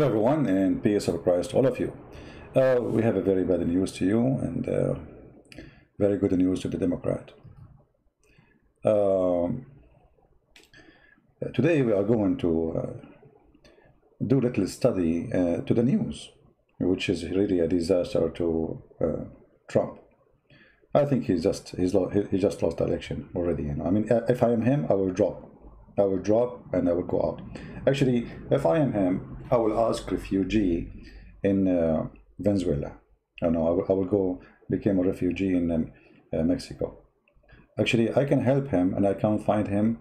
Hello, everyone, and peace of Christ, all of you. Uh, we have a very bad news to you and uh, very good news to the Democrat. Um, today, we are going to uh, do a little study uh, to the news, which is really a disaster to uh, Trump. I think he's just he's he, just lost the election already. You know, I mean, if I am him, I will drop. I will drop and I will go out. Actually, if I am him, I will ask refugee in uh, Venezuela. I know I will, I will go become a refugee in um, uh, Mexico. Actually, I can help him and I can find him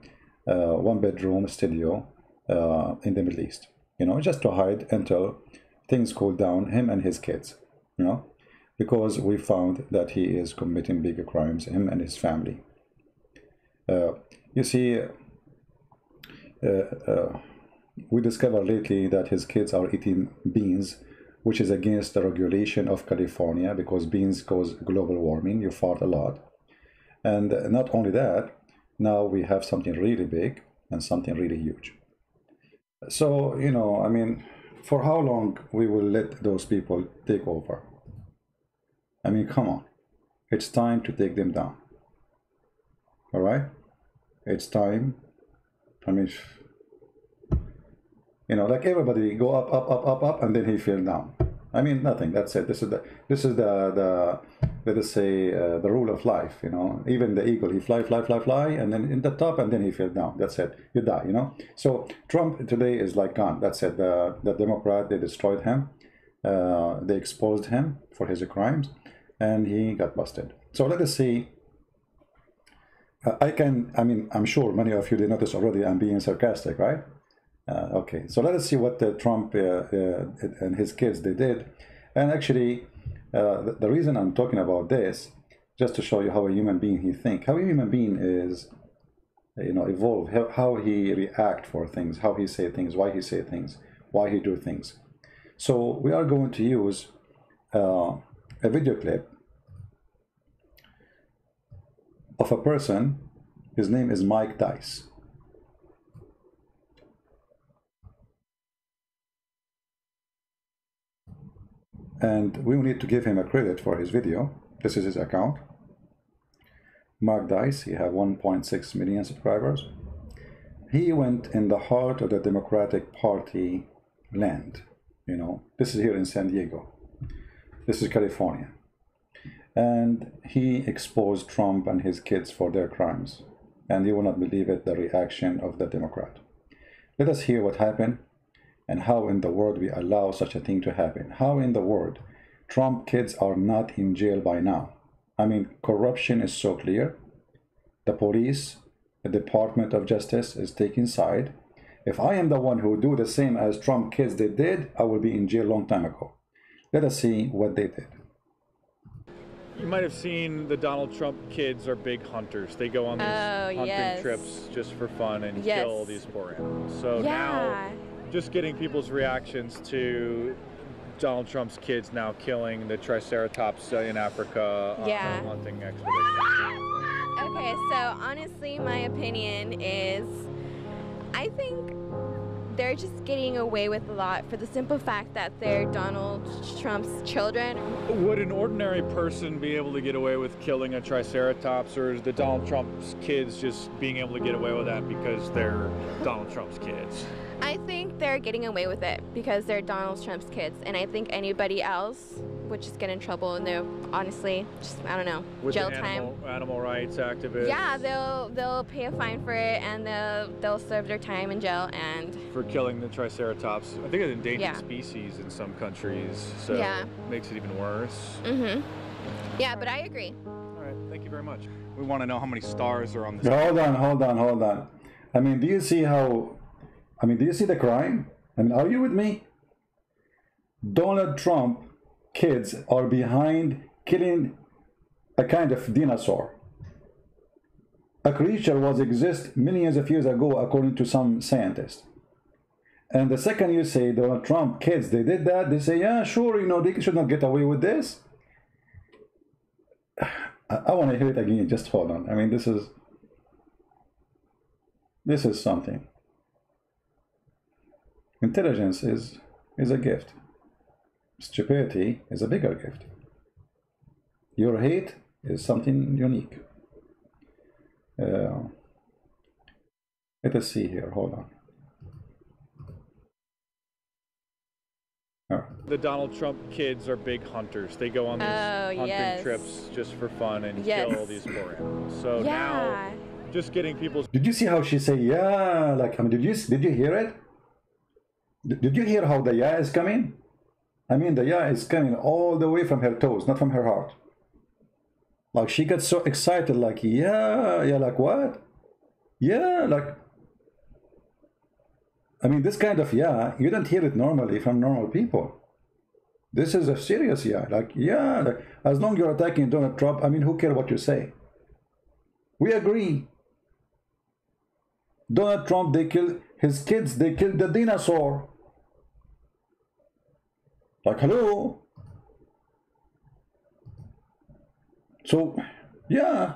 uh, one bedroom studio uh, in the Middle East. You know, just to hide until things cool down. Him and his kids. You know, because we found that he is committing bigger crimes. Him and his family. Uh, you see. Uh, uh, we discovered lately that his kids are eating beans, which is against the regulation of California because beans cause global warming. You fart a lot. And not only that, now we have something really big and something really huge. So, you know, I mean, for how long we will let those people take over? I mean, come on. It's time to take them down. All right? It's time. I mean, you know, like everybody go up, up, up, up, up, and then he fell down. I mean, nothing. That's it. This is the this is the the let us say uh, the rule of life. You know, even the eagle, he fly, fly, fly, fly, and then in the top, and then he fell down. That's it. You die. You know. So Trump today is like gone. That's it. The the Democrat they destroyed him. Uh, they exposed him for his crimes, and he got busted. So let us see. Uh, I can. I mean, I'm sure many of you did notice already. I'm being sarcastic, right? Uh, okay, so let us see what uh, Trump uh, uh and his kids they did. And actually, uh, the, the, reason I'm talking about this, just to show you how a human being he think, how a human being is, you know, evolve, how, how he react for things, how he say things, why he say things, why he do things. So we are going to use uh, a video clip of a person. His name is Mike Dice. And we need to give him a credit for his video. This is his account. Mark Dice, he have 1.6 million subscribers. He went in the heart of the Democratic Party land. You know, this is here in San Diego. This is California. And he exposed Trump and his kids for their crimes. And you will not believe it, the reaction of the Democrat. Let us hear what happened and how in the world we allow such a thing to happen. How in the world Trump kids are not in jail by now. I mean, corruption is so clear. The police, the Department of Justice is taking side. If I am the one who do the same as Trump kids they did, I will be in jail long time ago. Let us see what they did. You might have seen the Donald Trump kids are big hunters. They go on these oh, hunting yes. trips just for fun and yes. kill these poor animals. So yeah. now just getting people's reactions to Donald Trump's kids now killing the Triceratops in Africa yeah. on a hunting expedition. Okay, so honestly, my opinion is I think they're just getting away with a lot for the simple fact that they're Donald Trump's children. Would an ordinary person be able to get away with killing a Triceratops, or is the Donald Trump's kids just being able to get away with that because they're Donald Trump's kids? I think they're getting away with it because they're Donald Trump's kids, and I think anybody else would just get in trouble, and they're honestly just I don't know with jail animal, time. Animal rights activists. Yeah, they'll they'll pay a fine for it, and they'll they'll serve their time in jail and for killing the Triceratops. I think it's endangered yeah. species in some countries, so yeah. it makes it even worse. Mhm. Yeah, but I agree. All right, thank you very much. We want to know how many stars are on this. Hold on, hold on, hold on. I mean, do you see how I mean, do you see the crime? I mean, are you with me? Donald Trump kids are behind killing a kind of dinosaur. A creature was exist millions of years ago, according to some scientists. And the second you say Donald Trump kids, they did that, they say, yeah, sure, you know, they should not get away with this. I, I want to hear it again. Just hold on. I mean, this is this is something intelligence is is a gift. Stupidity is a bigger gift. Your hate is something unique. Uh, let us see here. Hold on. The Donald Trump kids are big hunters. They go on these oh, hunting yes. trips just for fun and yes. kill all these poor animals. So yeah. now, just getting people. Did you see how she say yeah? Like I mean, did you did you hear it? Did you hear how the yeah is coming? I mean, the yeah is coming all the way from her toes, not from her heart. Like she gets so excited, like yeah, yeah, like what? Yeah, like I mean, this kind of yeah, you don't hear it normally from normal people. This is a serious yeah. Like, yeah, like, as long as you're attacking Donald Trump, I mean, who care what you say? We agree. Donald Trump, they killed his kids, they killed the dinosaur. Like, hello? So, yeah,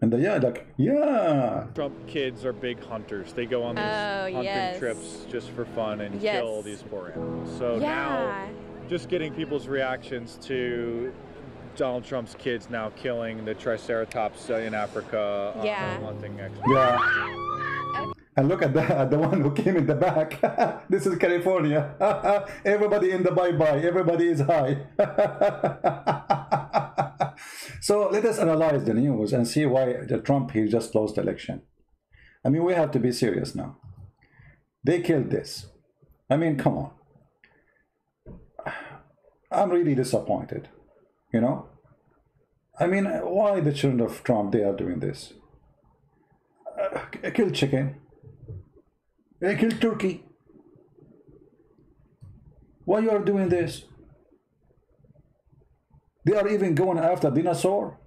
and the, yeah, like, yeah. Trump kids are big hunters. They go on these oh, hunting yes. trips just for fun and yes. kill these poor animals. So yeah. now, just getting people's reactions to Donald Trump's kids now killing the Triceratops in Africa. Uh, yeah. hunting Yeah. And look at that, the one who came in the back. this is California. Everybody in the bye-bye. Everybody is high. So let us analyze the news and see why the Trump he just lost the election. I mean, we have to be serious now. They killed this. I mean, come on. I'm really disappointed. You know? I mean, why the children of Trump they are doing this? Uh, kill chicken. They killed turkey. Why you are doing this? They are even going after dinosaur.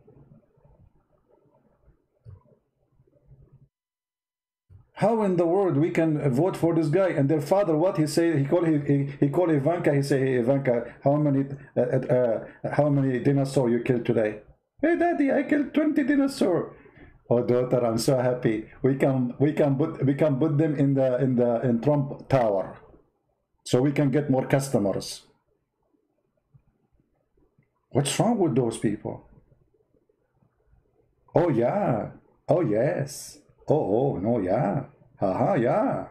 How in the world we can vote for this guy? And their father, what he say? He call he he, he call Ivanka. He say, hey, Ivanka, how many uh, uh, uh, how many dinosaur you killed today? Hey, daddy, I killed twenty dinosaur. Oh, daughter, I'm so happy. We can we can put we can put them in the in the in Trump Tower, so we can get more customers. What's wrong with those people? Oh, yeah. Oh, yes. Oh, oh, no, yeah. Haha, yeah.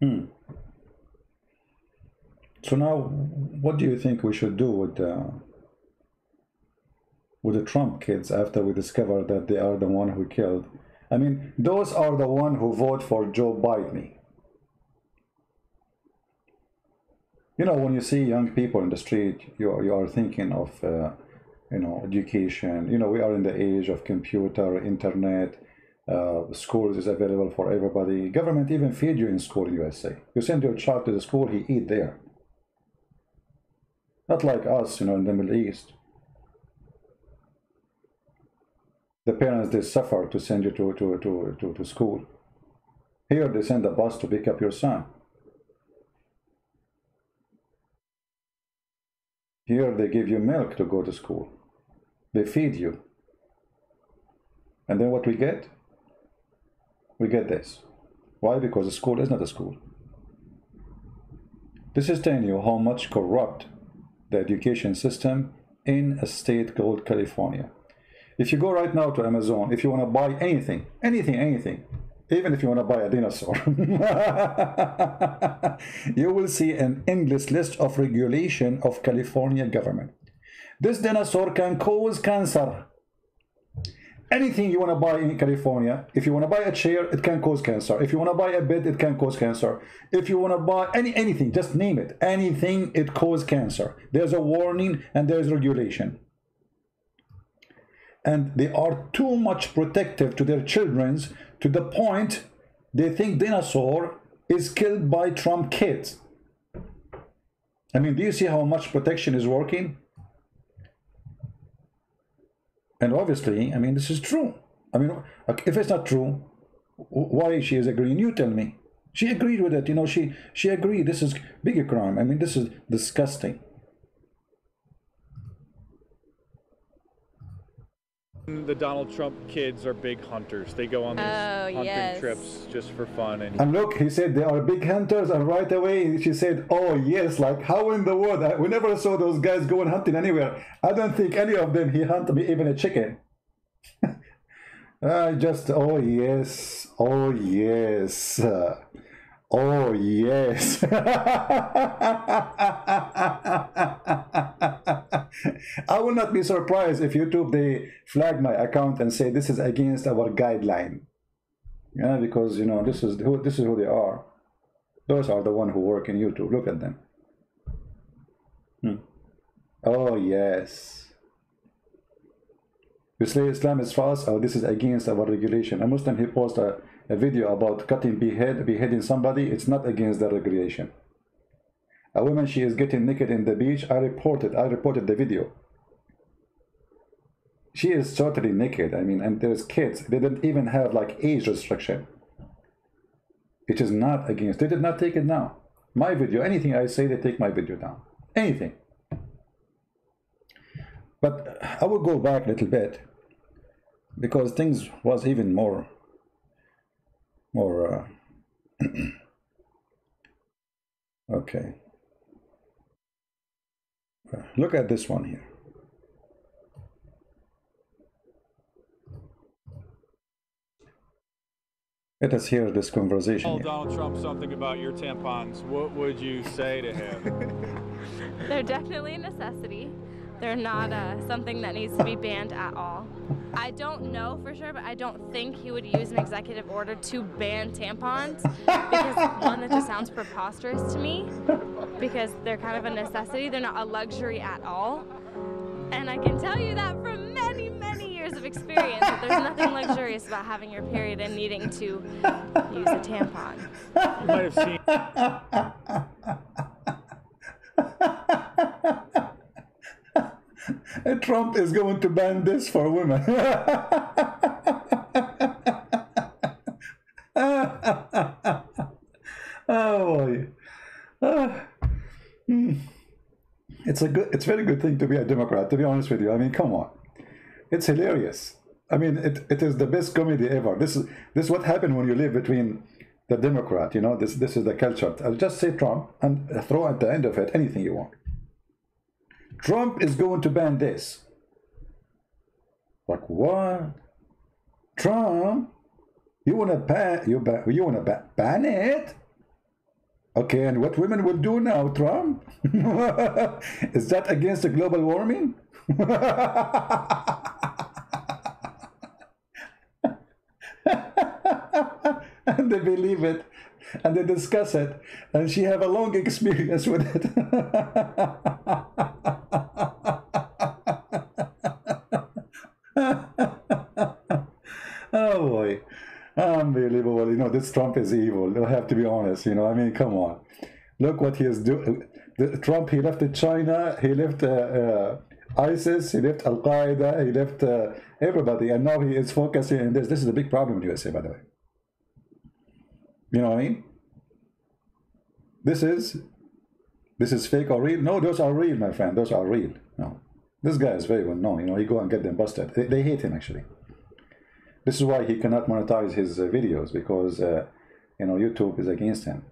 Hmm. So now, what do you think we should do with uh, with the Trump kids after we discover that they are the one who killed? I mean, those are the one who vote for Joe Biden. you know when you see young people in the street you, you are thinking of uh, you know education. You know we are in the age of computer internet uh, schools is available for everybody. Government even feed you in school in usa you send your child to the school he eat there. Not like us you know in the middle east the parents they suffer to send you to, to, to, to, to school here they send a bus to pick up your son Here they give you milk to go to school. They feed you. And then what we get? We get this. Why? Because the school is not a school. This is telling you how much corrupt the education system in a state called California. If you go right now to Amazon, if you want to buy anything, anything, anything, even if you want to buy a dinosaur, you will see an endless list of regulation of California government. This dinosaur can cause cancer. Anything you want to buy in California, if you want to buy a chair, it can cause cancer. If you want to buy a bed, it can cause cancer. If you want to buy any anything, just name it. Anything, it causes cancer. There's a warning and there's regulation. And they are too much protective to their children's to the point they think dinosaur is killed by Trump kids. I mean, do you see how much protection is working? And obviously, I mean, this is true. I mean, if it's not true, why she is agreeing? You tell me. She agreed with it. You know, she she agreed. This is bigger crime. I mean, this is disgusting. The Donald Trump kids are big hunters. They go on these oh, hunting yes. trips just for fun. And, and look, he said they are big hunters, and right away she said, "Oh yes, like how in the world? I, we never saw those guys going hunting anywhere. I don't think any of them he hunted me even a chicken." I just, oh yes, oh yes. Oh, yes. I will not be surprised if YouTube, they flag my account and say this is against our guideline. Yeah, because, you know, this is who, this is who they are. Those are the one who work in YouTube. Look at them. Hmm. Oh, yes. You say Islam is false? Oh, this is against our regulation. A Muslim, he posted a a video about cutting behead, beheading somebody, it's not against the regulation. A woman, she is getting naked in the beach. I reported, I reported the video. She is totally naked. I mean, and there's kids. They didn't even have like age restriction. It is not against. They did not take it down. My video, anything I say, they take my video down. Anything. But I will go back a little bit because things was even more more uh, okay look at this one here Let us hear this conversation. Tell Donald Trump something about your tampons. What would you say to him? They're definitely a necessity. They're not uh, something that needs to be banned at all. I don't know for sure, but I don't think he would use an executive order to ban tampons because one, that just sounds preposterous to me because they're kind of a necessity. They're not a luxury at all. And I can tell you that from many, many years of experience that there's nothing luxurious about having your period and needing to use a tampon. You might have seen. Trump is going to ban this for women. oh. Uh, it's a good it's a very good thing to be a Democrat, to be honest with you. I mean, come on. It's hilarious. I mean, it, it is the best comedy ever. This is this is what happened when you live between the Democrat, you know, this this is the culture. I'll just say Trump and throw at the end of it anything you want. Trump is going to ban this. Like what? Trump? You wanna ban you ban you wanna ban, ban it? Okay, and what women will do now, Trump? is that against the global warming? and they believe it and they discuss it and she have a long experience with it oh boy unbelievable. You know this trump is evil. I have to be honest you know i mean come on. Look what he is doing trump he left china he left uh, uh, isis he left al-qaeda he left uh, everybody and now he is focusing on this. This is a big problem in usa by the way. You know what i mean? This is this is fake or real? No those are real my friend. Those are real. No. This guy is very well known. You know he go and get them busted. They, they hate him actually this is why he cannot monetize his uh, videos because uh, you know youtube is against him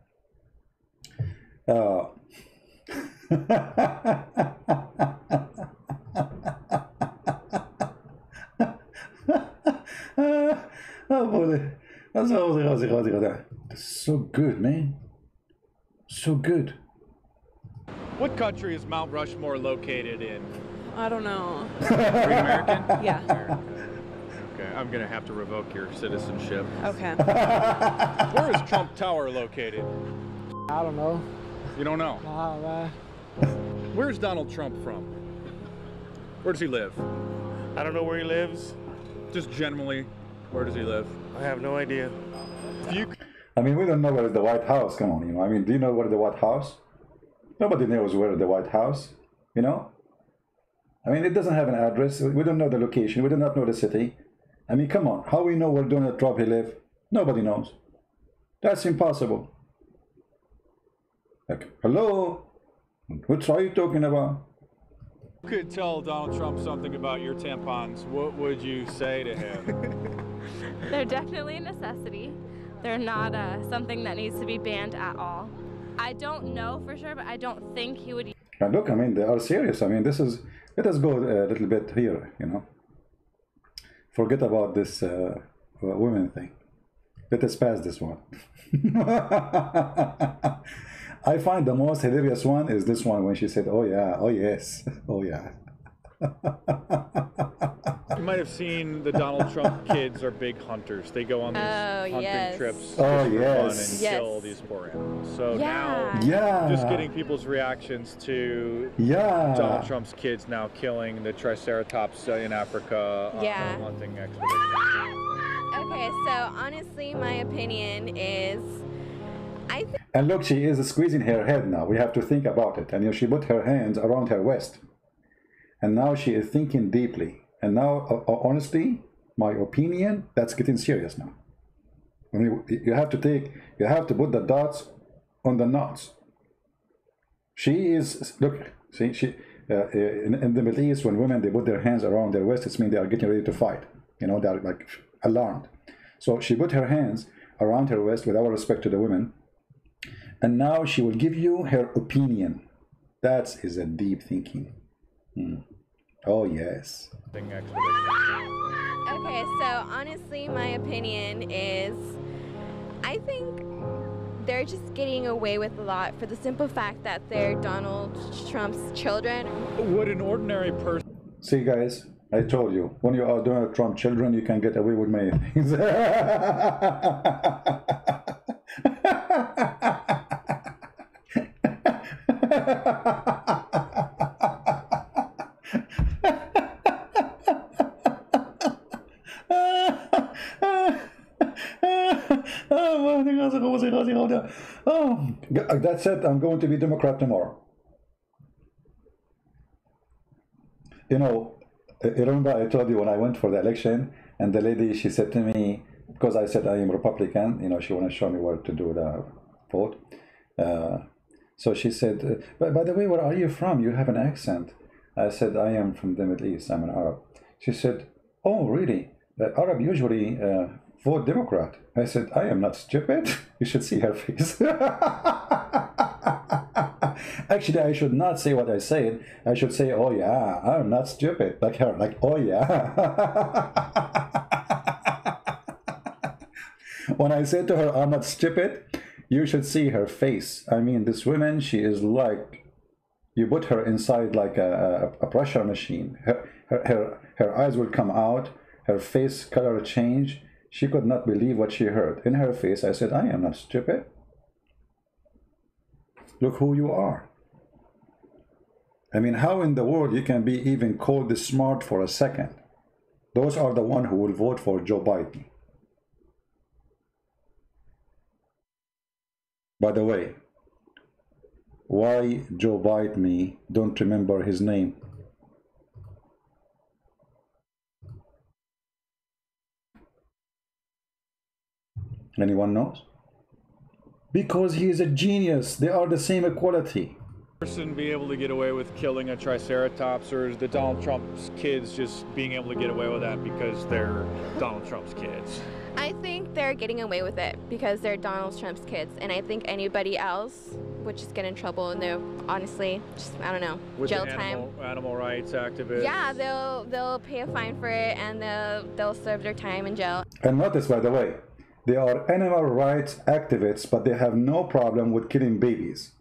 uh, oh, That's so good, man. So good. What country is Mount Rushmore located in? I don't know. American? Yeah. Okay, I'm gonna have to revoke your citizenship. Okay. Where is Trump Tower located? I don't know. You don't know? Nah, man. Where's Donald Trump from? Where does he live? I don't know where he lives. Just generally, where does he live? I have no idea. You I mean, we don't know where is the White House. Come on, you know. I mean, do you know where the White House? Nobody knows where the White House. You know. I mean, it doesn't have an address. We don't know the location. We do not know the city. I mean, come on. How we know where Donald Trump he live? Nobody knows. That's impossible. Like, hello? What are you talking about? could tell Donald Trump something about your tampons, what would you say to him? They're definitely a necessity. They're not uh, something that needs to be banned at all. I don't know for sure, but I don't think he would. And look, I mean, they are serious. I mean, this is. Let us go a little bit here. You know, forget about this uh, women thing. Let us pass this one. I find the most hilarious one is this one when she said, "Oh yeah, oh yes, oh yeah." you might have seen the Donald Trump kids are big hunters. They go on these oh, hunting yes. trips oh, yes. fun and yes. kill these poor animals. So yeah. now, yeah. just getting people's reactions to yeah. Donald Trump's kids now killing the Triceratops in Africa uh, yeah. on hunting expedition. Okay, so honestly, my opinion is. I think. and look, she is squeezing her head now. We have to think about it. And you know, she put her hands around her waist. And now she is thinking deeply. And now, uh, uh, honestly, my opinion, that's getting serious now. I mean, you have to take, you have to put the dots on the knots. She is, look, see, she, uh, uh, in, in, the Middle East, when women, they put their hands around their waist, it means they are getting ready to fight. You know, they're like alarmed. So she put her hands around her waist with all respect to the women. And now she will give you her opinion. That is a deep thinking. Hmm. Oh, yes. Okay, so honestly, my opinion is I think they're just getting away with a lot for the simple fact that they're Donald Trump's children. Would an ordinary person. See, guys, I told you, when you are Donald Trump children, you can get away with many things. Oh, that's it. I'm going to be Democrat tomorrow. You know, remember I told you when I went for the election, and the lady she said to me because I said I am Republican. You know, she want to show me where to do the vote. Uh, so she said, "But by the way, where are you from? You have an accent." I said, "I am from the Middle East. I'm an Arab." She said, "Oh, really? Arab usually uh, vote Democrat. I said, I am not stupid. You should see her face. Actually, I should not say what I said. I should say, oh yeah, I'm not stupid. Like her, like, oh yeah. when I said to her, I'm not stupid, you should see her face. I mean, this woman, she is like, you put her inside like a, a, a pressure machine. Her, her, her, her eyes will come out, her face color change, she could not believe what she heard. In her face, I said, I am not stupid. Look who you are. I mean, how in the world you can be even called smart for a second? Those are the one who will vote for Joe Biden. By the way, why Joe Biden me don't remember his name? Anyone knows? Because he is a genius. They are the same equality. Person be able to get away with killing a triceratops, or is the Donald Trump's kids just being able to get away with that because they're Donald Trump's kids? I think they're getting away with it because they're Donald Trump's kids, and I think anybody else would just get in trouble, and they're honestly just I don't know with jail animal, time. Animal rights activists. Yeah, they'll they'll pay a fine for it, and they'll they'll serve their time in jail. And notice, by the way, they are animal rights activists, but they have no problem with killing babies.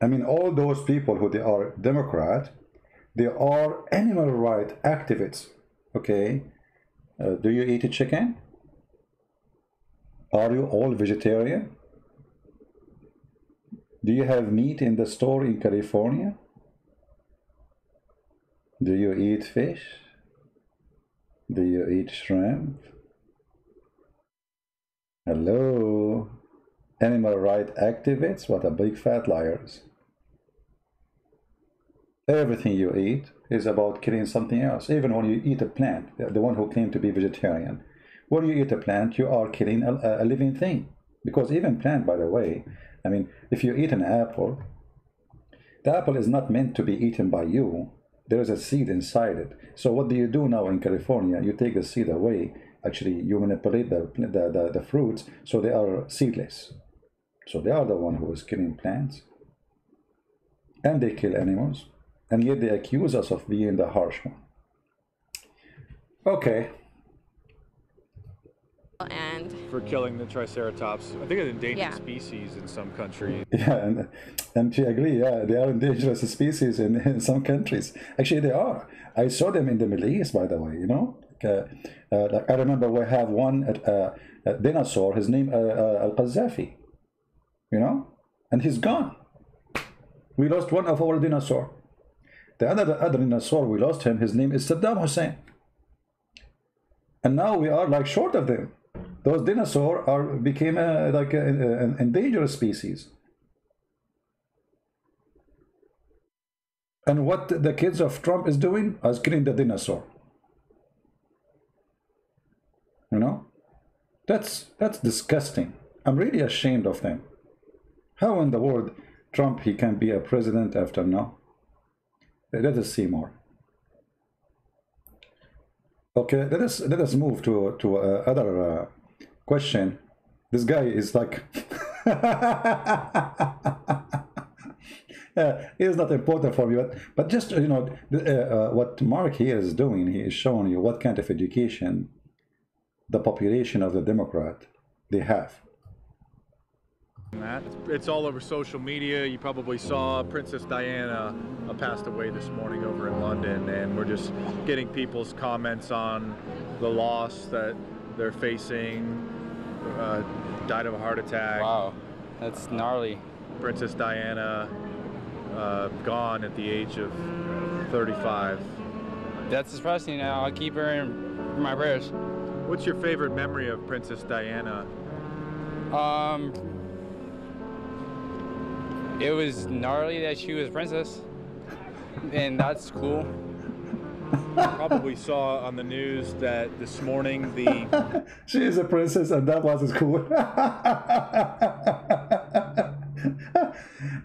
I mean, all those people who they are Democrat, they are animal rights activists. Okay, uh, do you eat a chicken? Are you all vegetarian? Do you have meat in the store in California? Do you eat fish? Do you eat shrimp? Hello. Animal right activists? What a big fat liars. Everything you eat is about killing something else. Even when you eat a plant, uh, the one who claim to be vegetarian. When you eat a plant, you are killing a, a living thing. Because even plant, by the way, I mean, if you eat an apple, the apple is not meant to be eaten by you. there is a seed inside it. So what do you do now in California? You take the seed away. Actually, you manipulate the, the, the, the fruits so they are seedless. So they are the one who is killing plants. And they kill animals. And yet they accuse us of being the harsh one. Okay. And for killing the Triceratops, I think it's endangered yeah. species in some countries. Yeah, and, and to agree, yeah, they are endangered species in, in some countries. Actually, they are. I saw them in the Middle East, by the way. You know, like I remember we have one uh, dinosaur. His name uh, uh, Al Qazafi. You know, and he's gone. We lost one of our dinosaur. The other other dinosaur we lost him. His name is Saddam Hussein. And now we are like short of them. Those dinosaurs are became a, like an endangered species. And what the kids of Trump is doing is killing the dinosaur. You know? That's that's disgusting. I'm really ashamed of them. How in the world Trump he can be a president after now? Let us see more. Okay, let us let us move to to uh, other uh, question. This guy is like. uh, it is not important for me, but, but just you know uh, uh, what Mark here is doing. He is showing you what kind of education the population of the Democrat they have. That. It's all over social media. You probably saw Princess Diana uh, passed away this morning over in London, and we're just getting people's comments on the loss that they're facing. Uh, died of a heart attack. Wow, that's gnarly. Princess Diana uh, gone at the age of 35. That's depressing. Now I'll keep her in my prayers. What's your favorite memory of Princess Diana? Um, it was gnarly that she was princess, and that's cool. Probably saw on the news that this morning the she is a princess, and that was cool.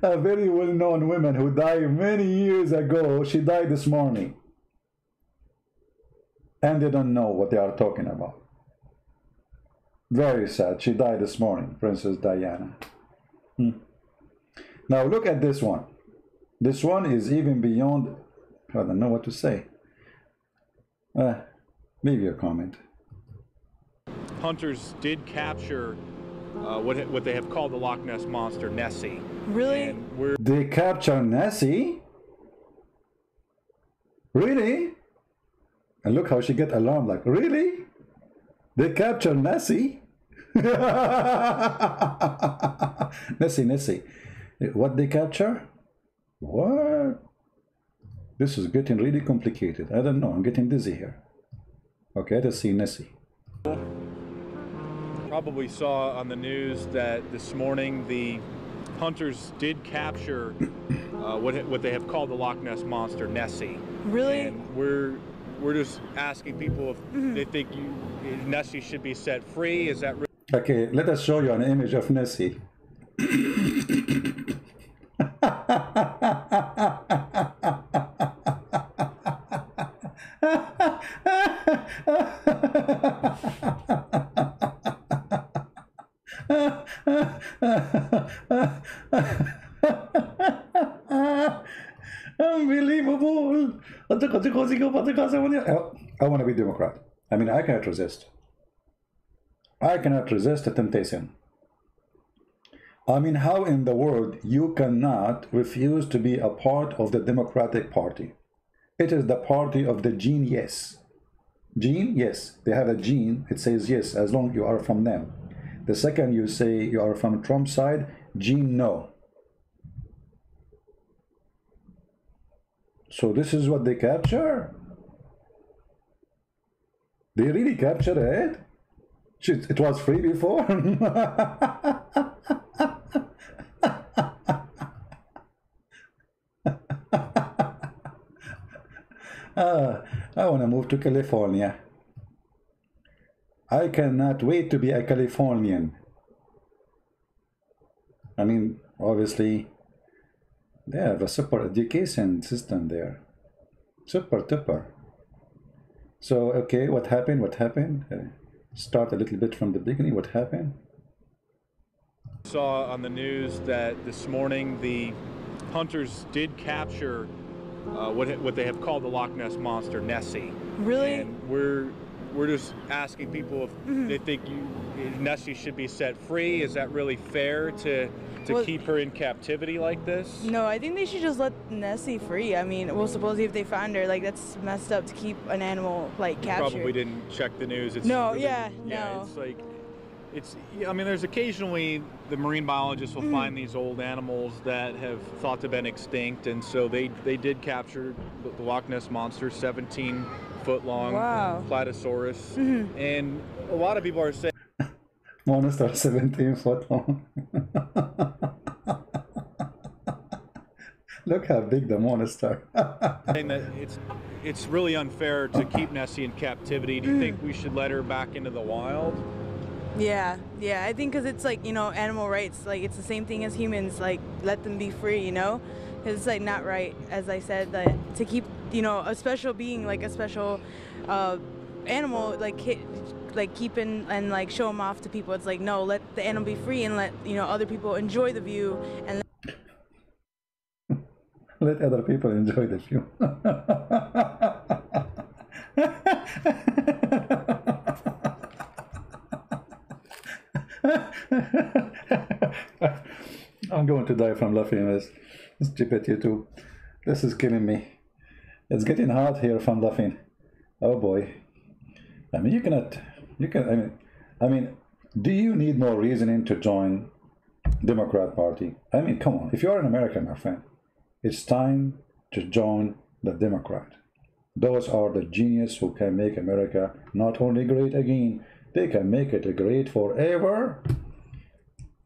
a very well-known woman who died many years ago. She died this morning, and they don't know what they are talking about. Very sad. She died this morning, Princess Diana. Hmm. Now look at this one. This one is even beyond, I don't know what to say. Uh, maybe a comment. Hunters did capture uh, what what they have called the Loch Ness monster, Nessie. Really? They capture Nessie? Really? And look how she get alarmed, like, really? They capture Nessie? Nessie, Nessie. What they capture? What? This is getting really complicated. I don't know. I'm getting dizzy here. Okay, let's see Nessie. Probably saw on the news that this morning the hunters did capture uh, what what they have called the Loch Ness monster, Nessie. Really? And we're we're just asking people if mm -hmm. they think you, Nessie should be set free. Is that? Okay, let us show you an image of Nessie. be Democrat. I mean, I cannot resist. I cannot resist the temptation. I mean, how in the world you cannot refuse to be a part of the Democratic Party? It is the party of the gene yes. Gene, yes. They have a gene. It says yes, as long you are from them. The second you say you are from Trump's side, gene no. So this is what they capture? They really captured it? It was free before? uh, I want to move to California. I cannot wait to be a Californian. I mean, obviously, they have a super education system there. Super duper. So, okay, what happened? What happened? Uh, start a little bit from the beginning. What happened? Saw on the news that this morning the hunters did capture uh, what what they have called the Loch Ness monster, Nessie. Really? And we're we're just asking people if mm-hmm. they think you, Nessie should be set free. Is that really fair to to well, keep her in captivity like this? No, I think they should just let Nessie free. I mean, well, supposedly if they find her, like that's messed up to keep an animal like captured. Probably didn't check the news. It's no, really, yeah, yeah, no. It's like it's I mean there's occasionally the marine biologists will mm. find these old animals that have thought to have been extinct and so they they did capture the Loch Ness monster 17 foot long wow. platysaurus mm-hmm. and a lot of people are saying monster 17 foot long look how big the monster saying that it's it's really unfair to keep Nessie in captivity do you mm. think we should let her back into the wild yeah, yeah. I think because it's like you know animal rights. Like it's the same thing as humans. Like let them be free. You know, because it's like not right. As I said, that to keep you know a special being like a special uh, animal like like keeping and like show them off to people. It's like no, let the animal be free and let you know other people enjoy the view and. let other people enjoy the view. I'm going to die from laughing this. This GPT too. This is killing me. It's getting hard here from laughing. Oh boy. I mean, you cannot. You can. I mean, I mean, do you need more reasoning to join Democrat Party? I mean, come on. If you're an American, my friend, it's time to join the Democrat. Those are the genius who can make America not only great again, they can make it great forever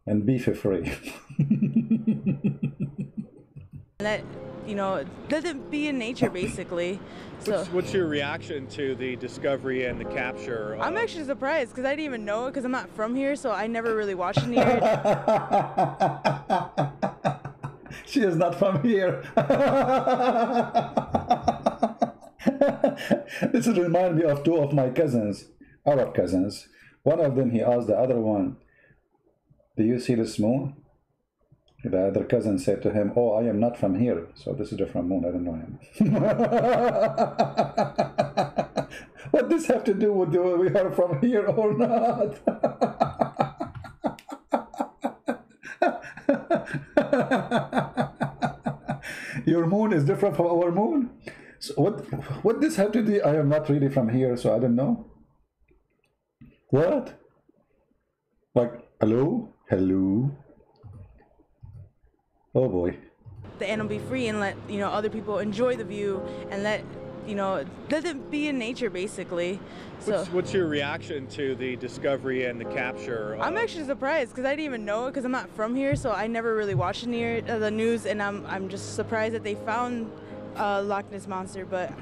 and be free. let you know, let it be in nature basically. So. What's, what's, your reaction to the discovery and the capture? I'm actually surprised because I didn't even know it because I'm not from here, so I never really watched it. she is not from here. this reminds me of two of my cousins. Arab cousins. One of them, he asked the other one, do you see this moon? The other cousin said to him, oh, I am not from here. So this is from moon, I don't know him. what does this have to do with whether we are from here or not? Your moon is different from our moon. So what what this have to do? I am not really from here, so I don't know. What? Like, hello? Hello? Oh boy. The animal be free and let, you know, other people enjoy the view and let, you know, let it be in nature basically. So, what's, what's your reaction to the discovery and the capture? I'm actually surprised because I didn't even know it because I'm not from here, so I never really watched near uh, the news, and I'm I'm just surprised that they found uh, Loch Ness monster, but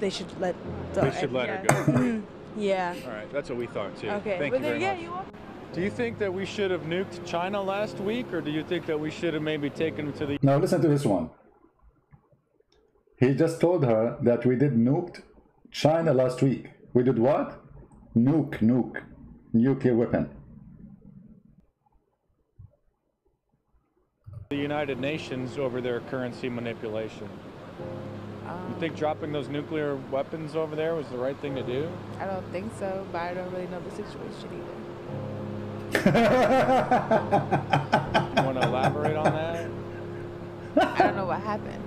they should let the, they should let yeah. her go. Yeah. All right, that's what we thought too. Okay. Thank but you very yeah, much. You do you think that we should have nuked China last week, or do you think that we should have maybe taken them to the? Now listen to this one. He just told her that we did nuked China last week. We did what? Nuke, nuke, nuclear weapon. The United Nations over their currency manipulation. Um, you think dropping those nuclear weapons over there was the right thing to do? I don't think so, but I don't really know the situation either. You want to elaborate on that? I don't know what happened.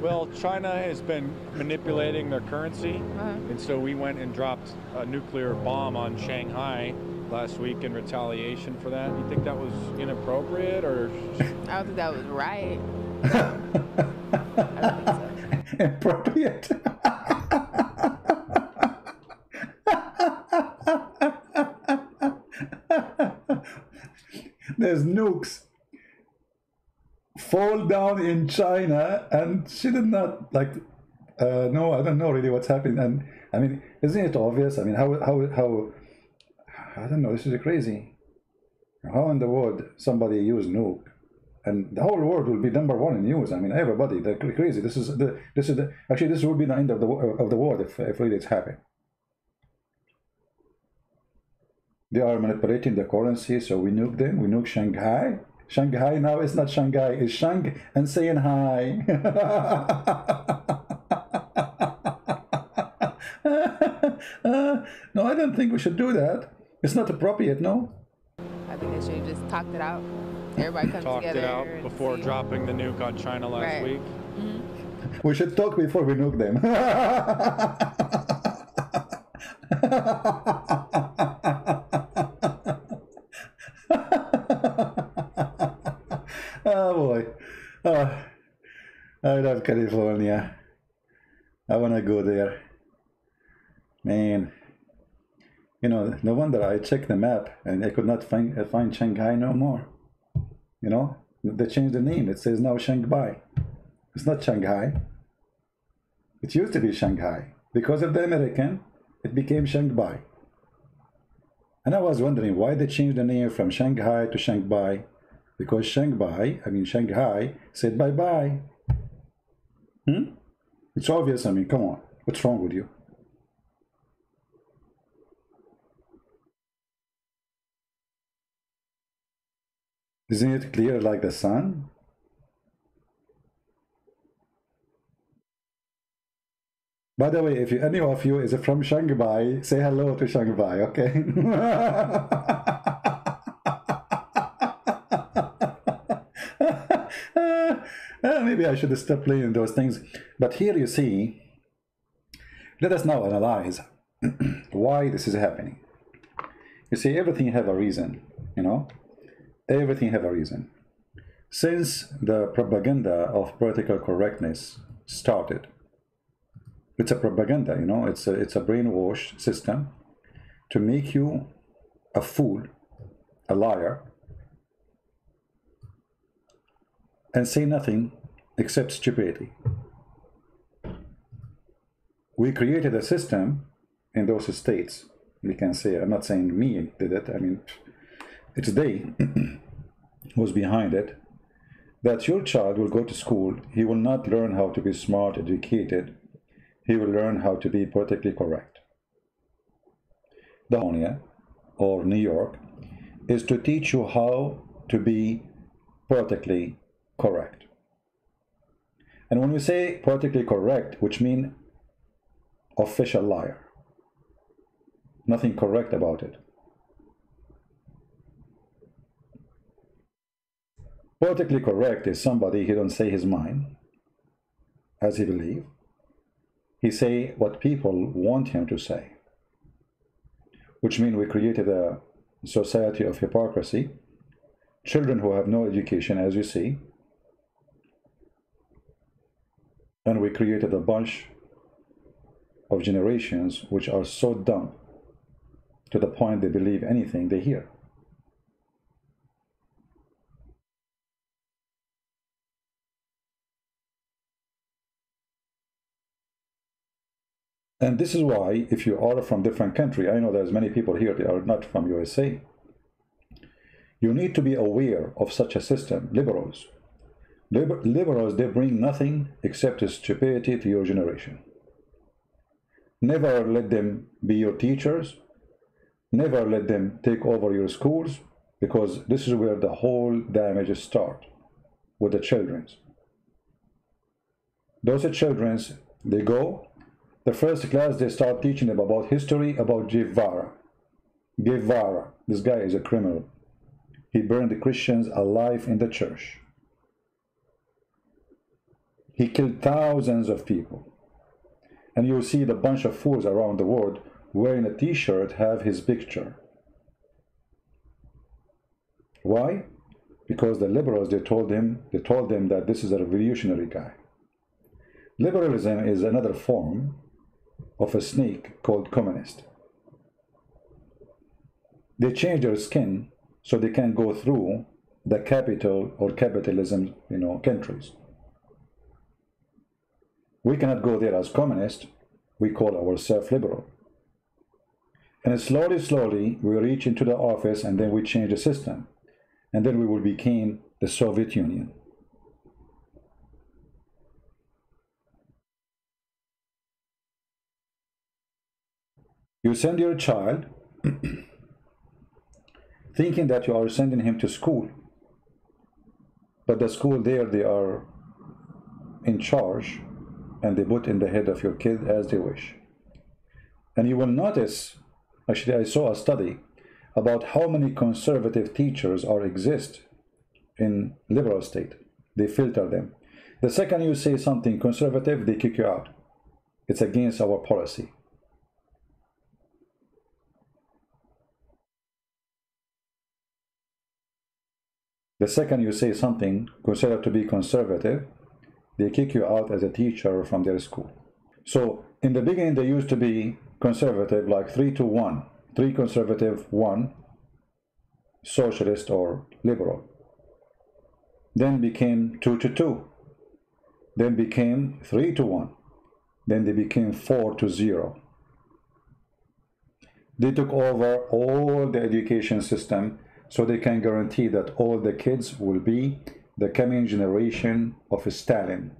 Well, China has been manipulating their currency, uh -huh. and so we went and dropped a nuclear bomb on Shanghai last week in retaliation for that. You think that was inappropriate, or? I don't think that was right. I don't think so appropriate. There's nukes fall down in China, and she did not like. Uh, no, I don't know really what's happening. And I mean, isn't it obvious? I mean, how how how? I don't know. This is crazy. How in the world somebody use nuke and the whole world will be number one in news. I mean, everybody, they're crazy. This is the this is the actually this will be the end of the of the world if if really it's happening. They are manipulating the currency, so we nuke them. We nuke Shanghai. Shanghai now is not Shanghai, it's Shang and saying hi. no, I don't think we should do that. It's not appropriate, no? I think they should have just talked it out. Everybody comes Talked together. it out before see. dropping the nuke on China last Right. week. Mm-hmm. We should talk before we nuke them. oh boy. Oh, I love California. I want to go there. Man. You know, no wonder I checked the map and I could not find, uh, find Shanghai no more. You know, they changed the name. It says now Shanghai. It's not Shanghai. It used to be Shanghai. Because of the American, it became Shanghai. And I was wondering why they changed the name from Shanghai to Shanghai. Because Shanghai, I mean Shanghai, said bye bye. Hmm? It's obvious. I mean, come on. What's wrong with you? Isn't it clear like the sun? By the way, if you, any of you is from Shanghai, say hello to Shanghai, okay? maybe I should stop playing those things. But here you see, let us now analyze why this is happening. You see, everything have a reason, you know? Everything have a reason. Since the propaganda of political correctness started, it's a propaganda, you know, it's a, it's a brainwash system to make you a fool, a liar, and say nothing except stupidity. We created a system in those states. We can say, I'm not saying me did it, I mean, it's they who's behind it. That your child will go to school, he will not learn how to be smart, educated, he will learn how to be politically correct. California or New York is to teach you how to be politically correct. And when we say politically correct, which means official liar, nothing correct about it. Politically correct is somebody who don't say his mind as he believe. He say what people want him to say. Which means we created a society of hypocrisy. Children who have no education, as you see. And we created a bunch of generations which are so dumb to the point they believe anything they hear. And this is why, if you are from different country, I know there's many people here that are not from USA. You need to be aware of such a system, liberals. Liber liberals, they bring nothing except stupidity to your generation. Never let them be your teachers. Never let them take over your schools because this is where the whole damages start with the children's. Those are children's, they go, the first class they start teaching them about history about Guevara. Guevara, this guy is a criminal. He burned the Christians alive in the church. He killed thousands of people. And you'll see the bunch of fools around the world wearing a t-shirt have his picture. Why? Because the liberals they told him they told them that this is a revolutionary guy. Liberalism is another form of a snake called communist. They change their skin so they can go through the capital or capitalism, you know, countries. We cannot go there as communist. We call ourselves liberal. And slowly, slowly, we reach into the office and then we change the system. And then we will become the Soviet Union. You send your child thinking that you are sending him to school. But the school there, they are in charge and they put in the head of your kid as they wish. And you will notice, actually I saw a study about how many conservative teachers are exist in liberal state. They filter them. The second you say something conservative, they kick you out. It's against our policy. The second you say something considered to be conservative, they kick you out as a teacher from their school. So in the beginning, they used to be conservative, like three to one, three conservative, one socialist or liberal. Then became two to two. Then became three to one. Then they became four to zero. They took over all the education system so they can guarantee that all the kids will be the coming generation of Stalin.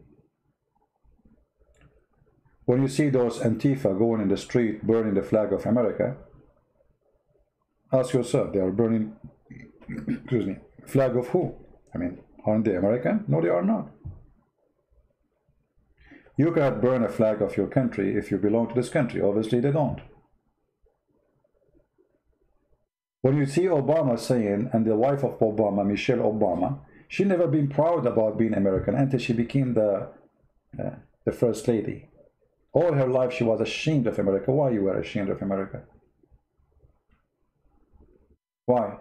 When you see those Antifa going in the street burning the flag of America, ask yourself, they are burning, excuse me, flag of who? I mean, aren't they American? No, they are not. You cannot burn a flag of your country if you belong to this country. Obviously, they don't. When you see Obama saying, and the wife of Obama, Michelle Obama, she never been proud about being American until she became the, uh, the first lady. All her life she was ashamed of America. Why you were ashamed of America? Why?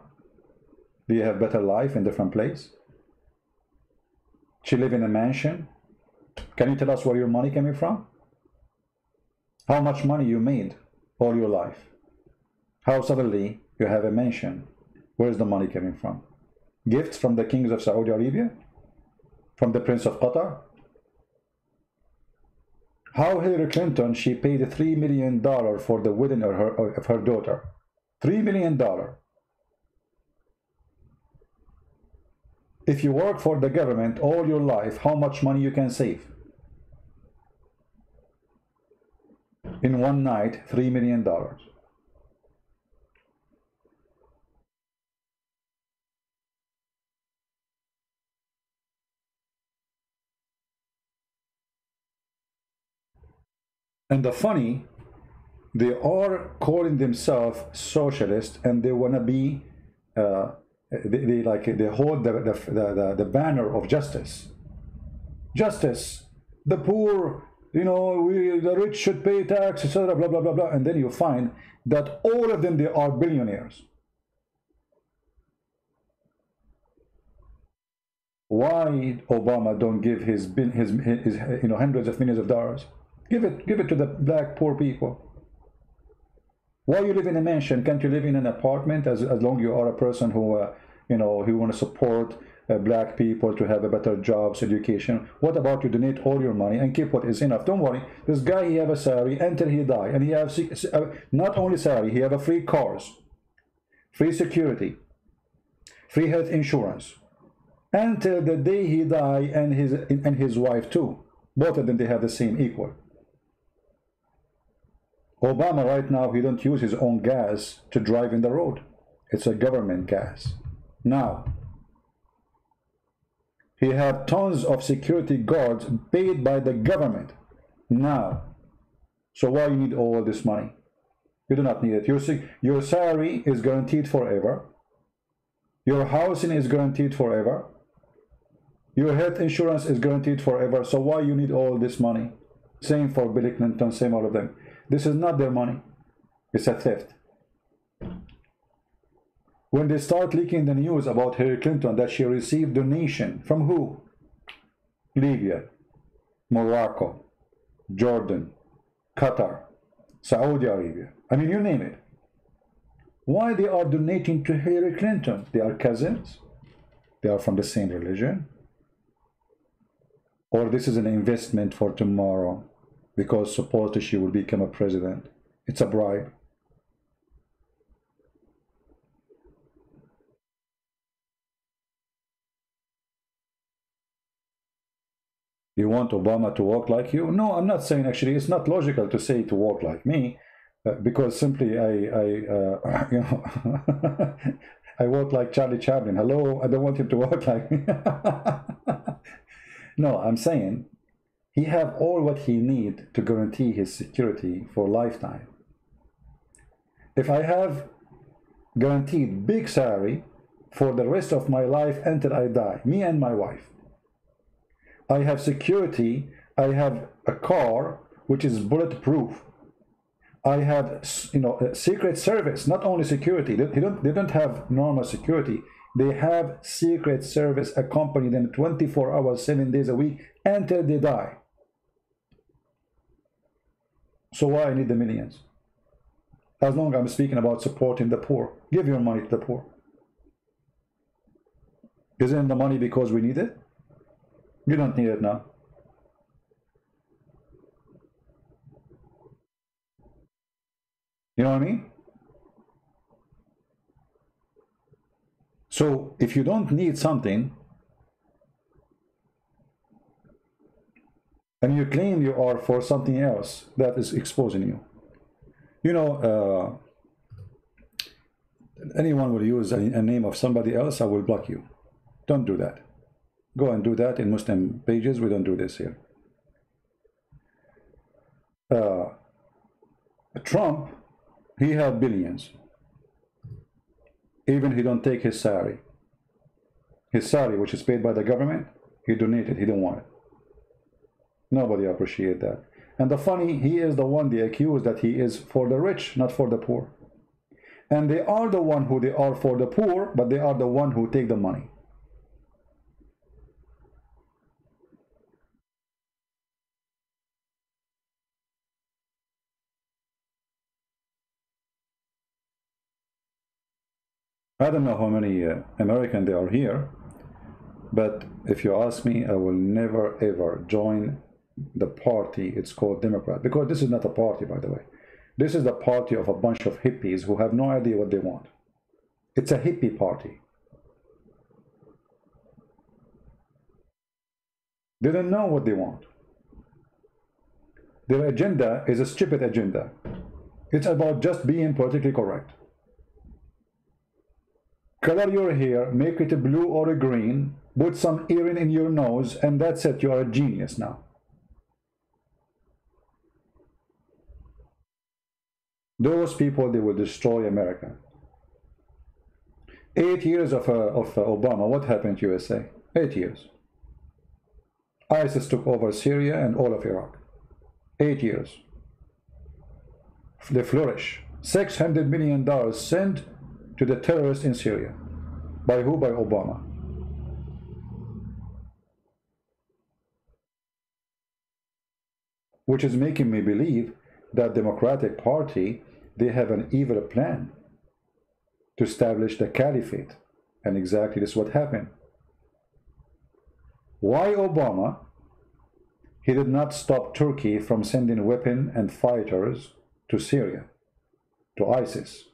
Do you have better life in different place? She live in a mansion? Can you tell us where your money coming from? How much money you made all your life? How suddenly you have a mansion. Where's the money coming from? Gifts from the kings of Saudi Arabia? From the Prince of Qatar? How Hillary Clinton, she paid $3 million for the wedding of her, of her daughter. $3 million. If you work for the government all your life, how much money you can save? In one night, $3 million. And the funny, they are calling themselves socialist and they want to be, uh, they, they, like, they hold the, the, the, the banner of justice. Justice, the poor, you know, we, the rich should pay tax, etc., blah, blah, blah, blah. And then you find that all of them, they are billionaires. Why Obama don't give his, his, his, his you know, hundreds of millions of dollars? Give it, give it to the black poor people. Why you live in a mansion? Can't you live in an apartment as, as long you are a person who, uh, you know, who want to support uh, black people to have a better jobs, education? What about you donate all your money and keep what is enough? Don't worry. This guy, he have a salary until he die. And he have uh, not only salary, he have a free cars, free security, free health insurance until the day he die and his and his wife too. Both of them, they have the same equal. Obama right now, he don't use his own gas to drive in the road. It's a government gas. Now, he had tons of security guards paid by the government. Now, so why you need all this money? You do not need it. Your, your salary is guaranteed forever. Your housing is guaranteed forever. Your health insurance is guaranteed forever. So why you need all this money? Same for Bill Clinton, same all of them. This is not their money. It's a theft. When they start leaking the news about Hillary Clinton that she received donation from who? Libya, Morocco, Jordan, Qatar, Saudi Arabia. I mean, you name it. Why they are donating to Hillary Clinton? They are cousins. They are from the same religion. Or this is an investment for tomorrow because supposedly she will become a president. It's a bribe. You want Obama to walk like you? No, I'm not saying actually it's not logical to say to walk like me uh, because simply I, I uh, you know, I walk like Charlie Chaplin. Hello, I don't want him to walk like me. no, I'm saying he have all what he need to guarantee his security for lifetime. If I have guaranteed big salary for the rest of my life until I die, me and my wife, I have security, I have a car which is bulletproof. I have, you know, secret service, not only security. They don't, they don't have normal security. They have secret service accompany them 24 hours, seven days a week until they die. So why I need the millions? As long as I'm speaking about supporting the poor, give your money to the poor. Isn't the money because we need it? You don't need it now. You know what I mean? So if you don't need something, and you claim you are for something else that is exposing you. You know, uh, anyone will use a, a name of somebody else, I will block you. Don't do that. Go and do that in Muslim pages. We don't do this here. Uh, Trump, he have billions. Even he don't take his salary. His salary, which is paid by the government, he donated. He don't want it. Nobody appreciate that. And the funny, he is the one they accuse that he is for the rich, not for the poor. And they are the one who they are for the poor, but they are the one who take the money. I don't know how many uh, American there are here, but if you ask me, I will never ever join the party. It's called Democrat because this is not a party, by the way. This is the party of a bunch of hippies who have no idea what they want. It's a hippie party. They don't know what they want. Their agenda is a stupid agenda. It's about just being politically correct color your hair, make it a blue or a green, put some earring in your nose, and that's it, you are a genius now. Those people, they will destroy America. Eight years of, uh, of uh, Obama, what happened to USA? Eight years. ISIS took over Syria and all of Iraq. Eight years. They flourish. $600 million sent to the terrorists in Syria. By who? By Obama. Which is making me believe that Democratic Party, they have an evil plan to establish the caliphate. And exactly this is what happened. Why Obama? He did not stop Turkey from sending weapons and fighters to Syria, to ISIS.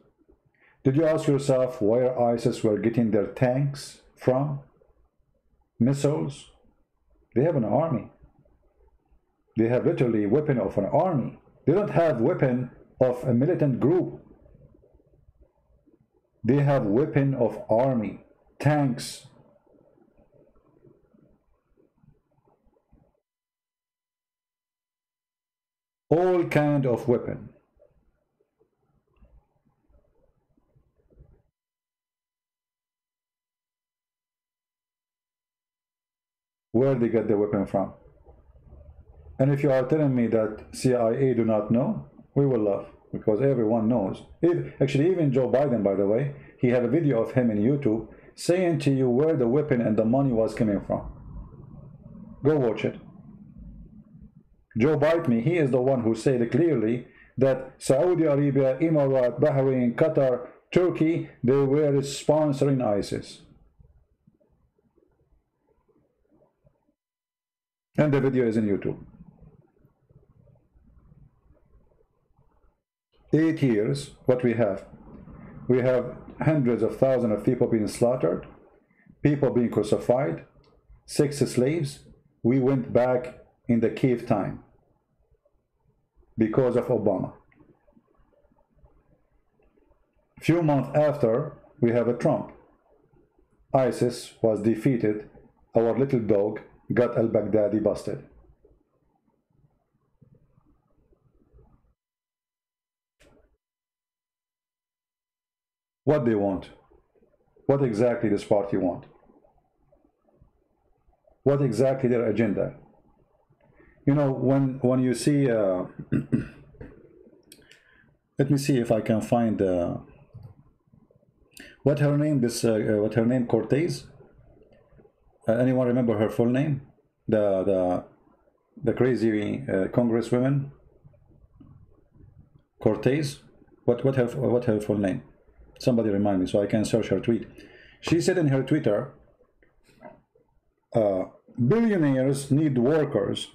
Did you ask yourself where ISIS were getting their tanks from? Missiles? They have an army. They have literally weapon of an army. They don't have weapon of a militant group. They have weapon of army, tanks. All kind of weapon. where they get the weapon from. And if you are telling me that CIA do not know, we will laugh because everyone knows. If, actually, even Joe Biden, by the way, he had a video of him in YouTube saying to you where the weapon and the money was coming from. Go watch it. Joe Biden, he is the one who said clearly that Saudi Arabia, Emirates, Bahrain, Qatar, Turkey, they were sponsoring ISIS. And the video is in YouTube. Eight years, what we have? We have hundreds of thousands of people being slaughtered, people being crucified, sex slaves, we went back in the cave time because of Obama. Few months after, we have a Trump. ISIS was defeated. Our little dog got al-Baghdadi busted. What they want? What exactly this party want? What exactly their agenda? You know, when when you see, uh, let me see if I can find. Uh, what her name? This uh, uh, what her name? Cortez. Uh, anyone remember her full name? The the the crazy uh, congresswoman. Cortez. What what her what her full name? Somebody remind me so I can search her tweet. She said in her Twitter, uh, "Billionaires need workers.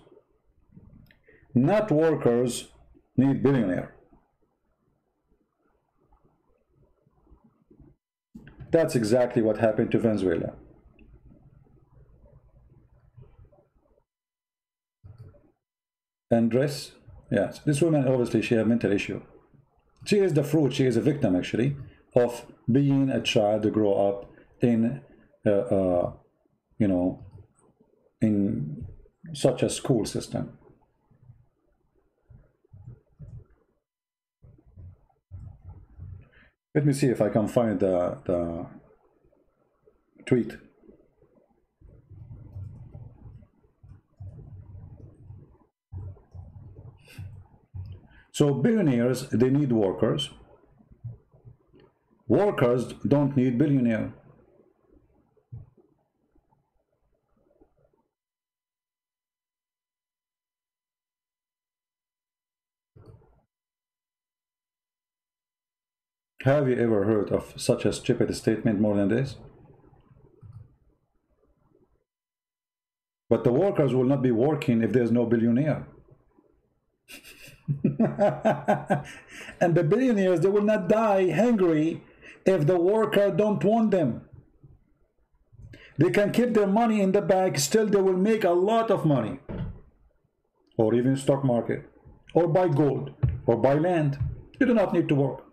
Not workers need billionaire." That's exactly what happened to Venezuela. Andres, yes, this woman obviously she has mental issue. She is the fruit, she is a victim actually of being a child to grow up in, uh, uh, you know, in such a school system. Let me see if I can find the, the tweet. So billionaires, they need workers. Workers don't need billionaire. Have you ever heard of such a stupid statement more than this? But the workers will not be working if there's no billionaire. and the billionaires, they will not die hungry if the worker don't want them. They can keep their money in the bank, still they will make a lot of money. Or even stock market, or buy gold, or buy land. You do not need to work.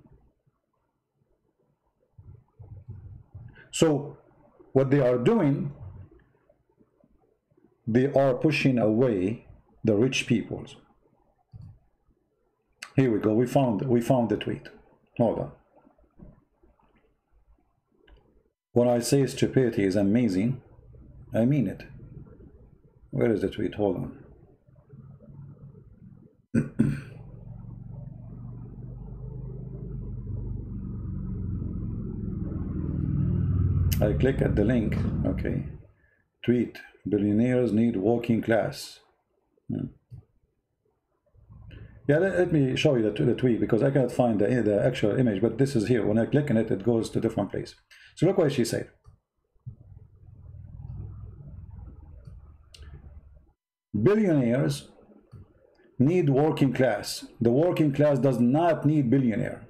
So what they are doing, they are pushing away the rich peoples. Here we go. We found we found the tweet. Hold on. When I say stupidity is amazing, I mean it. Where is the tweet? Hold on. I click at the link. Okay. Tweet. Billionaires need working class. Hmm. Yeah, let, let, me show you the, the tweet because I cannot find the, the actual image, but this is here. When I click on it, it goes to different place. So look what she said. Billionaires need working class. The working class does not need billionaire.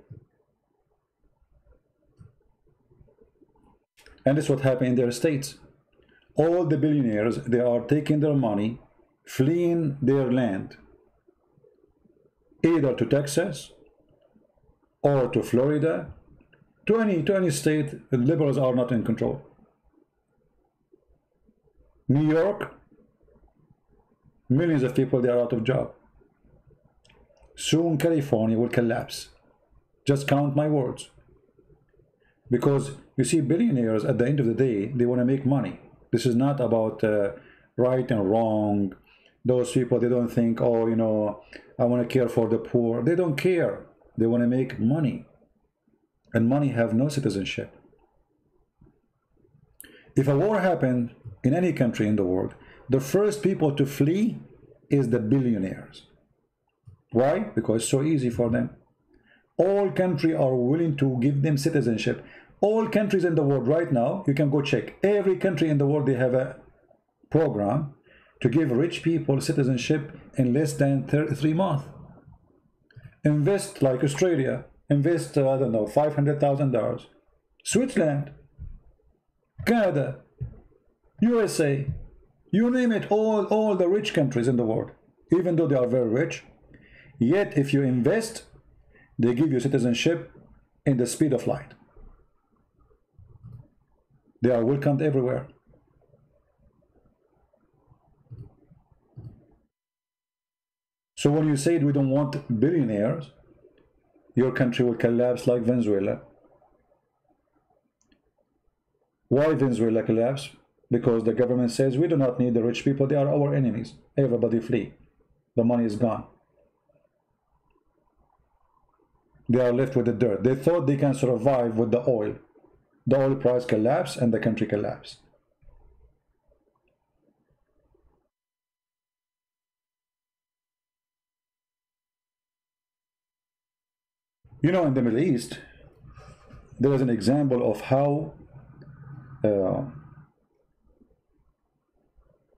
And this is what happened in their states. All the billionaires, they are taking their money, fleeing their land, either to Texas or to Florida 20, 20 states, the liberals are not in control. New York, millions of people, they are out of job. Soon California will collapse. Just count my words. Because you see, billionaires, at the end of the day, they want to make money. This is not about uh, right and wrong. Those people, they don't think, oh, you know, I want to care for the poor. They don't care. They want to make money and money have no citizenship. If a war happened in any country in the world, the first people to flee is the billionaires. Why? Because it's so easy for them. All countries are willing to give them citizenship. All countries in the world right now, you can go check. Every country in the world, they have a program to give rich people citizenship in less than three months. Invest like Australia, invest, uh, I don't know, $500,000. Switzerland, Canada, USA, You name it, all, all the rich countries in the world, even though they are very rich. Yet, if you invest, they give you citizenship in the speed of light. They are welcomed everywhere. So when you say we don't want billionaires, your country will collapse like Venezuela. Why Venezuela collapse? Because the government says we do not need the rich people, they are our enemies. Everybody flee. The money is gone. They are left with the dirt. They thought they can survive with the oil. The oil price collapsed and the country collapsed. You know, in the Middle East, there is an example of how uh,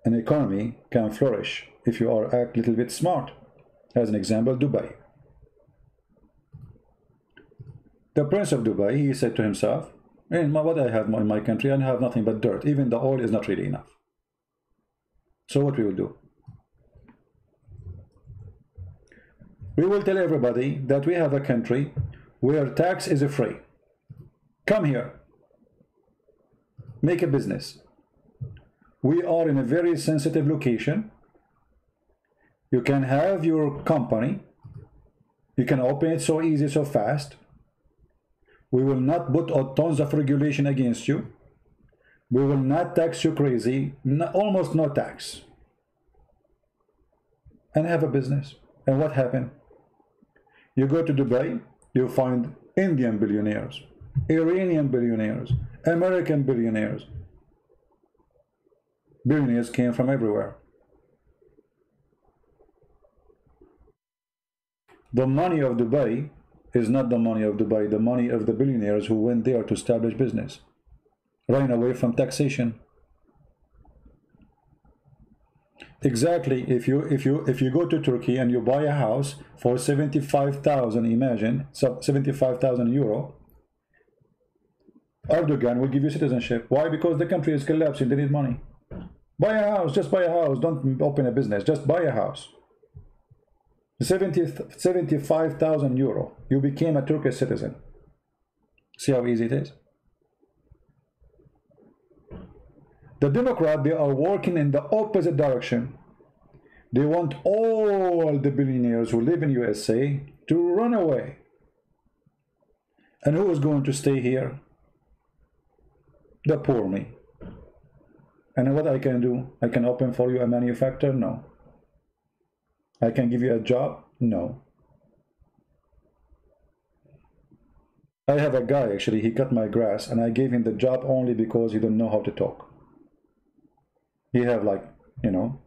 an economy can flourish if you are a little bit smart. As an example, Dubai. The Prince of Dubai, he said to himself, in my, what I have in my country, I have nothing but dirt. Even the oil is not really enough. So what we will do? We will tell everybody that we have a country where tax is free. Come here. Make a business. We are in a very sensitive location. You can have your company. You can open it so easy, so fast. We will not put tons of regulation against you. We will not tax you crazy. No, almost no tax. And have a business. And what happened? You go to Dubai, you find Indian billionaires, Iranian billionaires, American billionaires. Billionaires came from everywhere. The money of Dubai is not the money of Dubai, the money of the billionaires who went there to establish business, running away from taxation. Exactly. If you if you if you go to Turkey and you buy a house for seventy five thousand, imagine seventy five thousand euro. Erdogan will give you citizenship. Why? Because the country is collapsing. They need money. Buy a house. Just buy a house. Don't open a business. Just buy a house. 70, 75,000 euro. You became a Turkish citizen. See how easy it is? The Democrat, they are working in the opposite direction. They want all the billionaires who live in USA to run away. And who is going to stay here? The poor me. And what I can do? I can open for you a manufacturer? No. I can give you a job? No. I have a guy actually, he cut my grass and I gave him the job only because he didn't know how to talk he have like you know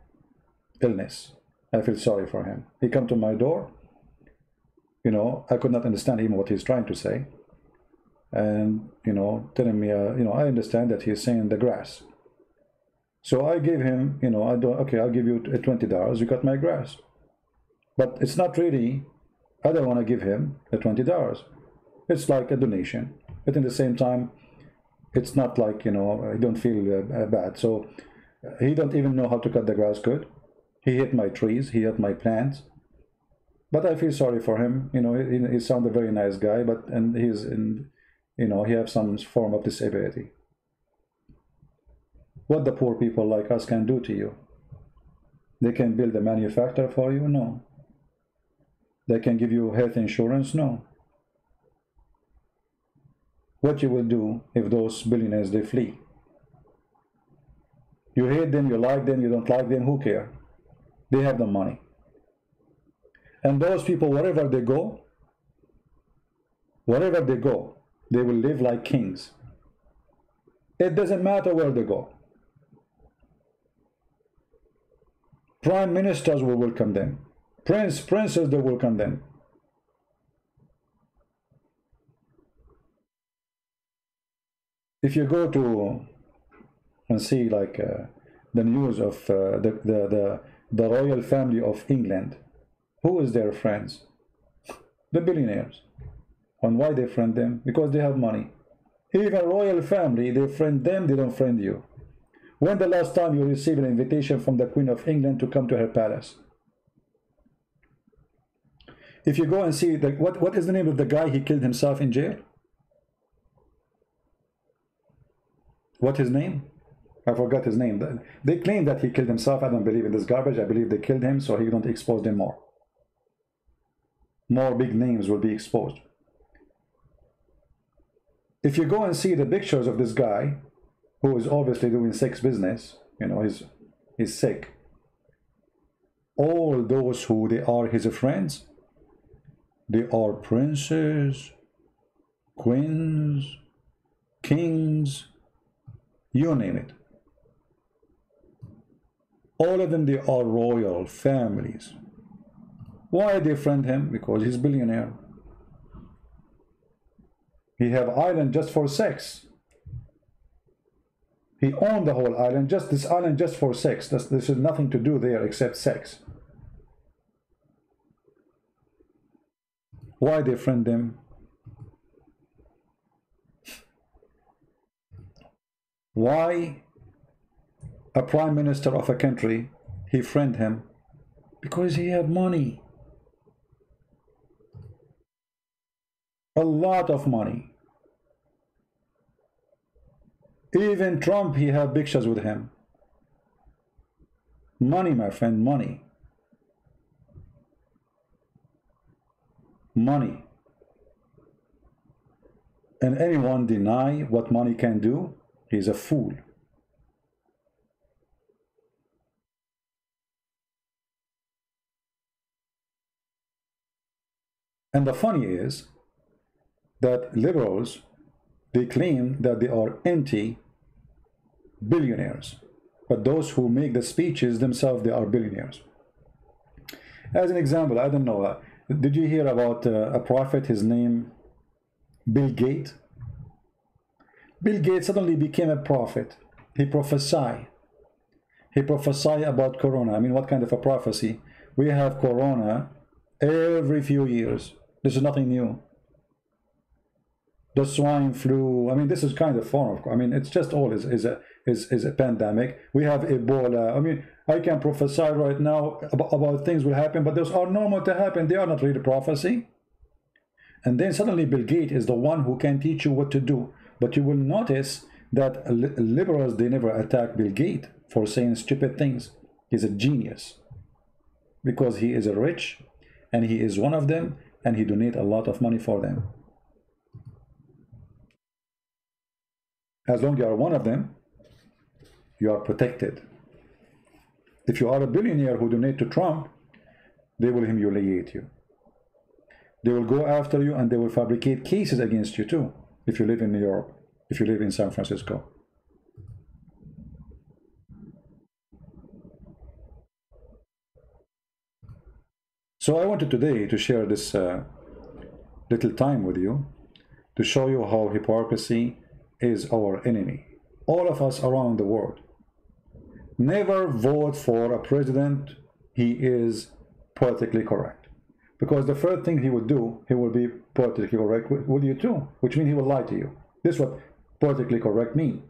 illness. I feel sorry for him. He come to my door. You know i could not understand even what he's trying to say. And you know telling me uh, you know i understand that he's saying the grass. So i gave him you know i don't okay i'll give you 20 dollars. You cut my grass. But it's not really i don't want to give him the 20 dollars. It's like a donation. But in the same time it's not like you know i don't feel uh, bad. So he don't even know how to cut the grass good. He hit my trees, he hit my plants. But I feel sorry for him. You know, he, he sounds a very nice guy, but and he's in, you know, he has some form of disability. What the poor people like us can do to you? They can build a manufacturer for you? No. They can give you health insurance? No. What you will do if those billionaires, they flee? You hate them, you like them, you don't like them, who care? They have the money. And those people, wherever they go, wherever they go, they will live like kings. It doesn't matter where they go. Prime ministers will welcome them. Prince, princes, they will welcome them. If you go to and see like uh, the news of uh, the, the, the, the royal family of England. Who is their friends? The billionaires. And why they friend them? Because they have money. Even royal family, they friend them, they don't friend you. When the last time you received an invitation from the Queen of England to come to her palace? If you go and see, the, what, what is the name of the guy he killed himself in jail? What his name? I forgot his name. They claim that he killed himself. I don't believe in this garbage. I believe they killed him so he don't expose them more. More big names will be exposed. If you go and see the pictures of this guy, who is obviously doing sex business, you know, he's, he's sick. All those who they are his friends, they are princes, queens, kings, you name it. All of them, they are royal families. Why they friend him? Because he's billionaire. He have island just for sex. He owned the whole island, just this island just for sex. This, this is nothing to do there except sex. Why they friend him? Why a prime minister of a country, he friend him? Because he had money. A lot of money. Even Trump, he have pictures with him. Money, my friend, money. Money. And anyone deny what money can do, he's a fool. And the funny is that liberals, they claim that they are anti billionaires. But those who make the speeches themselves, they are billionaires. As an example, I don't know, uh, did you hear about uh, a prophet, his name Bill Gates? Bill Gates suddenly became a prophet. He prophesied. He prophesied about Corona. I mean, what kind of a prophecy? We have Corona every few years. This is nothing new the swine flu. I mean, this is kind of form of. I mean, it's just all is is a is is a pandemic. We have Ebola. I mean, I can prophesy right now about, about things will happen, but those are normal to happen. They are not really prophecy. And then suddenly Bill Gates is the one who can teach you what to do. But you will notice that liberals they never attack Bill Gates for saying stupid things. He's a genius because he is a rich and he is one of them and he donate a lot of money for them. As long as you are one of them, you are protected. If you are a billionaire who donate to Trump, they will humiliate you. They will go after you and they will fabricate cases against you too, if you live in New York, if you live in San Francisco. So I wanted today to share this uh, little time with you to show you how hypocrisy is our enemy. All of us around the world. Never vote for a president he is politically correct. Because the first thing he would do, he will be politically correct with you too, which means he will lie to you. This is what politically correct mean.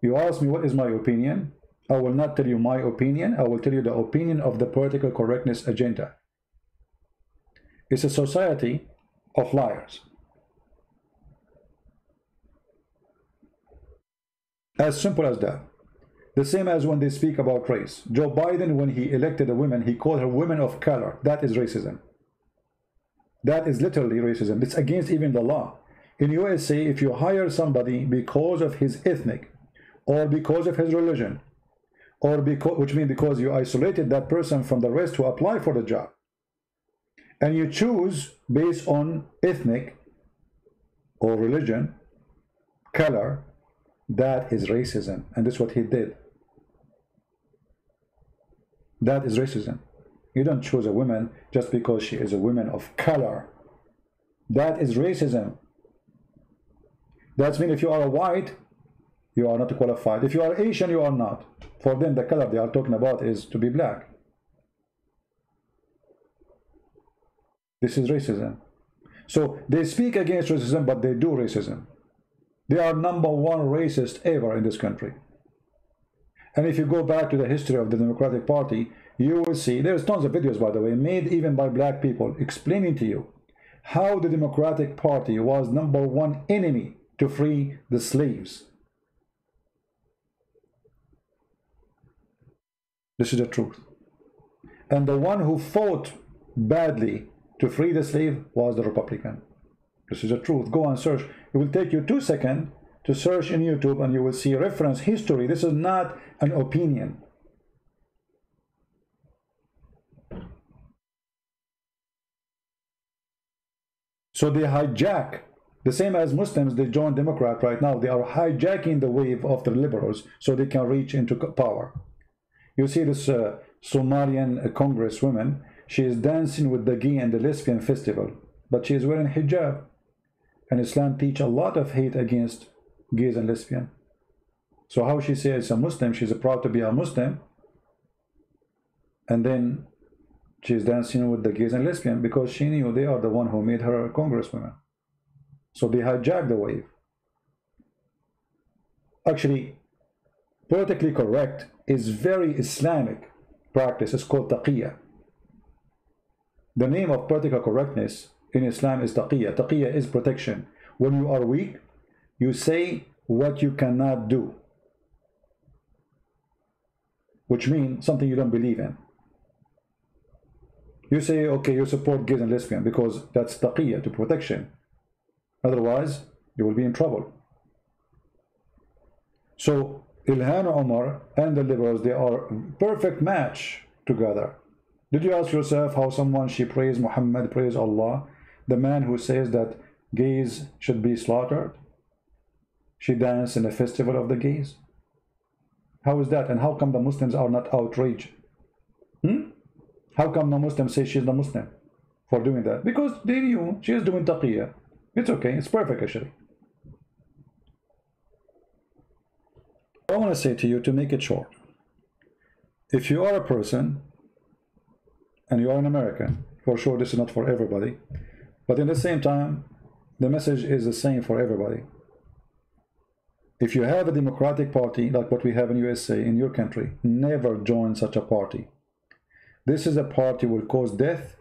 You ask me what is my opinion, I will not tell you my opinion, I will tell you the opinion of the political correctness agenda. It's a society of liars. As simple as that. The same as when they speak about race. Joe Biden, when he elected a woman, he called her women of color. That is racism. That is literally racism. It's against even the law. In USA, if you hire somebody because of his ethnic or because of his religion, or because, which means because you isolated that person from the rest who apply for the job, and you choose based on ethnic or religion, color, that is racism, and that's what he did. That is racism. You don't choose a woman just because she is a woman of color. That is racism. That means if you are a white, you are not qualified. If you are Asian, you are not. For them, the color they are talking about is to be black. This is racism. So they speak against racism, but they do racism. They are number one racist ever in this country. And if you go back to the history of the Democratic Party, you will see, there's tons of videos, by the way, made even by black people, explaining to you how the Democratic Party was number one enemy to free the slaves. This is the truth. And the one who fought badly to free the slave was the Republican. This is the truth. Go and search. It will take you two seconds to search in YouTube and you will see reference history. This is not an opinion. So they hijack, the same as Muslims, they join Democrat right now. They are hijacking the wave of the liberals so they can reach into power. You see this uh, Somalian uh, congresswoman, she is dancing with the gay and the lesbian festival, but she is wearing hijab. And Islam teach a lot of hate against gays and lesbian. So how she says a Muslim, she's proud to be a Muslim, and then she's dancing with the gays and lesbian because she knew they are the one who made her a congresswoman. So they hijacked the wave. Actually, politically correct is very Islamic practice. It's called taqiyya. The name of political correctness in Islam is taqiyya. Taqiyya is protection. When you are weak, you say what you cannot do. Which means something you don't believe in. You say, okay, you support gays and lesbians because that's taqiyya, to protection. Otherwise, you will be in trouble. So, Ilhan Omar and the liberals, they are perfect match together. Did you ask yourself how someone, she praise Muhammad, praise Allah, the man who says that gays should be slaughtered? She danced in a festival of the gays? How is that? And how come the Muslims are not outraged? Hmm? How come no Muslim say she's the Muslim for doing that? Because they knew she is doing taqiyya. It's okay. It's perfect actually. I want to say to you to make it short. If you are a person and you are an American, for sure this is not for everybody, but in the same time, the message is the same for everybody. If you have a democratic party like what we have in USA, in your country, never join such a party. This is a party will cause death,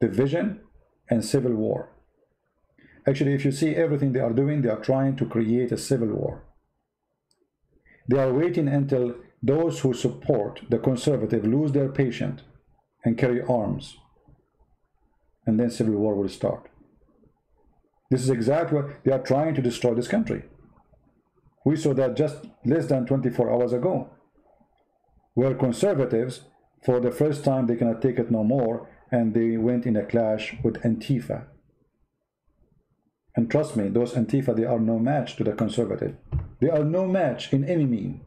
division, and civil war. Actually, if you see everything they are doing, they are trying to create a civil war. They are waiting until those who support the conservative lose their patience and carry arms. And then civil war will start. This is exactly what they are trying to destroy this country. We saw that just less than 24 hours ago, where conservatives, for the first time, they cannot take it no more, and they went in a clash with Antifa. And trust me, those Antifa, they are no match to the conservative. They are no match in any mean.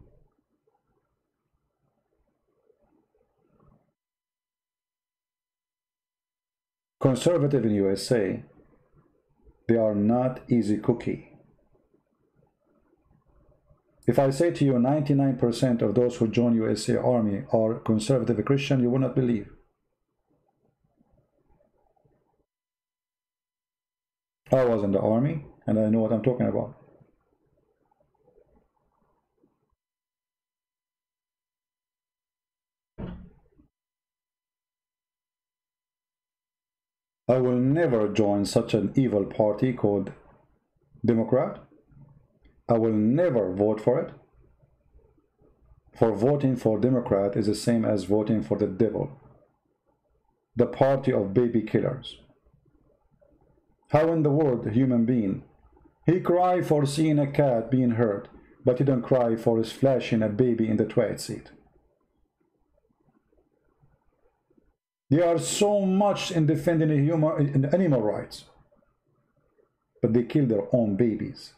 Conservative in USA, they are not easy cookie. If I say to you 99% of those who join USA Army are conservative Christian, you will not believe. I was in the army and I know what I'm talking about. I will never join such an evil party called Democrat I will never vote for it. For voting for Democrat is the same as voting for the devil, the party of baby killers. How in the world a human being, he cry for seeing a cat being hurt, but he don't cry for his flashing a baby in the toilet seat. They are so much in defending human, in animal rights, but they kill their own babies.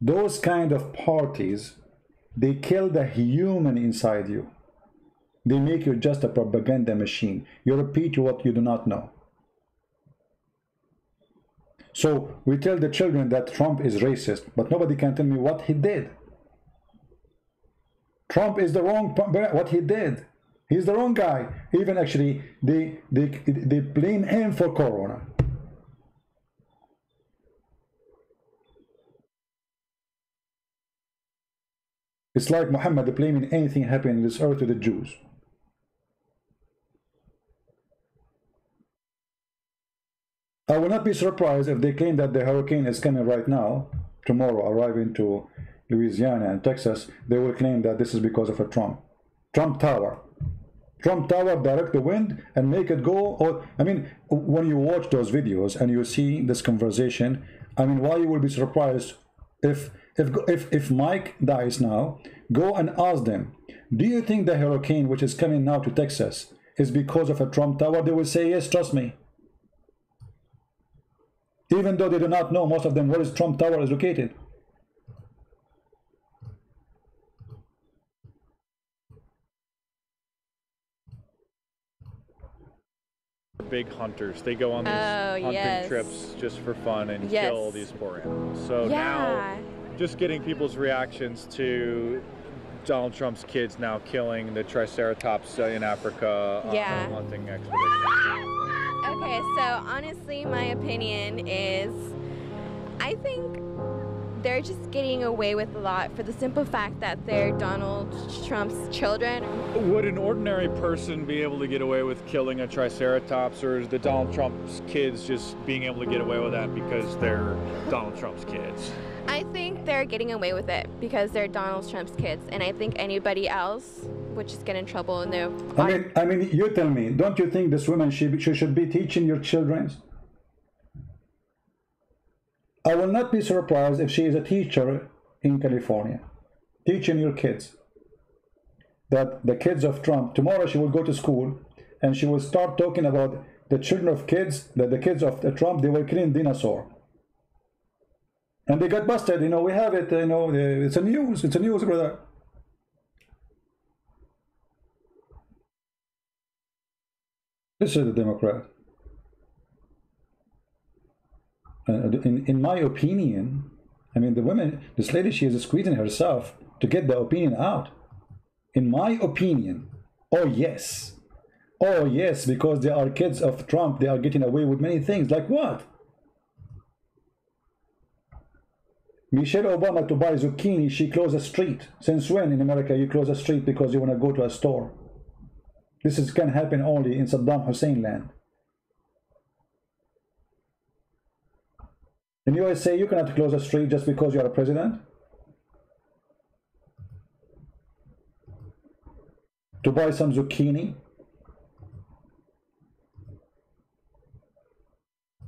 Those kind of parties they kill the human inside you. They make you just a propaganda machine. You repeat what you do not know so we tell the children that Trump is racist but nobody can tell me what he did. Trump is the wrong what he did. He's the wrong guy. Even actually they they they blame him for corona. It's like Muhammad blaming anything happening in this earth to the Jews. I will not be surprised if they claim that the hurricane is coming right now, tomorrow, arriving to Louisiana and Texas. They will claim that this is because of a Trump. Trump Tower. Trump Tower direct the wind and make it go. Or I mean, when you watch those videos and you see this conversation, I mean, why you will be surprised if if if if Mark Dice now? Go and ask them. Do you think the hurricane which is coming now to Texas is because of a Trump Tower? They will say yes. Trust me. Even though they do not know, most of them, where is Trump Tower is located. big hunters. They go on these oh, hunting yes. trips just for fun and yes. kill these poor animals. So yeah. now, just getting people's reactions to Donald Trump's kids now killing the Triceratops in Africa uh, yeah. on hunting expeditions. Okay, so honestly, my opinion is I think they're just getting away with a lot for the simple fact that they're Donald Trump's children. Would an ordinary person be able to get away with killing a Triceratops, or is the Donald Trump's kids just being able to get away with that because they're Donald Trump's kids? I think they're getting away with it because they're Donald Trump's kids, and I think anybody else would just get in trouble. And they. I mean, I mean, you tell me, don't you think this woman she, she should be teaching your children I will not be surprised if she is a teacher in California, teaching your kids that the kids of Trump, tomorrow she will go to school and she will start talking about the children of kids, that the kids of Trump, they were killing dinosaur. And they got busted, you know, we have it, you know, it's a news, it's a news, brother. This is the Democrat. Uh, in, in my opinion, I mean, the woman, this lady, she is squeezing herself to get the opinion out. In my opinion, oh yes. Oh yes, because they are kids of Trump, they are getting away with many things. Like what? Michelle Obama to buy zucchini, she closed a street. Since when in America you close a street because you want to go to a store? This is, can happen only in Saddam Hussein land. In USA, you cannot close a street just because you are a president. To buy some zucchini.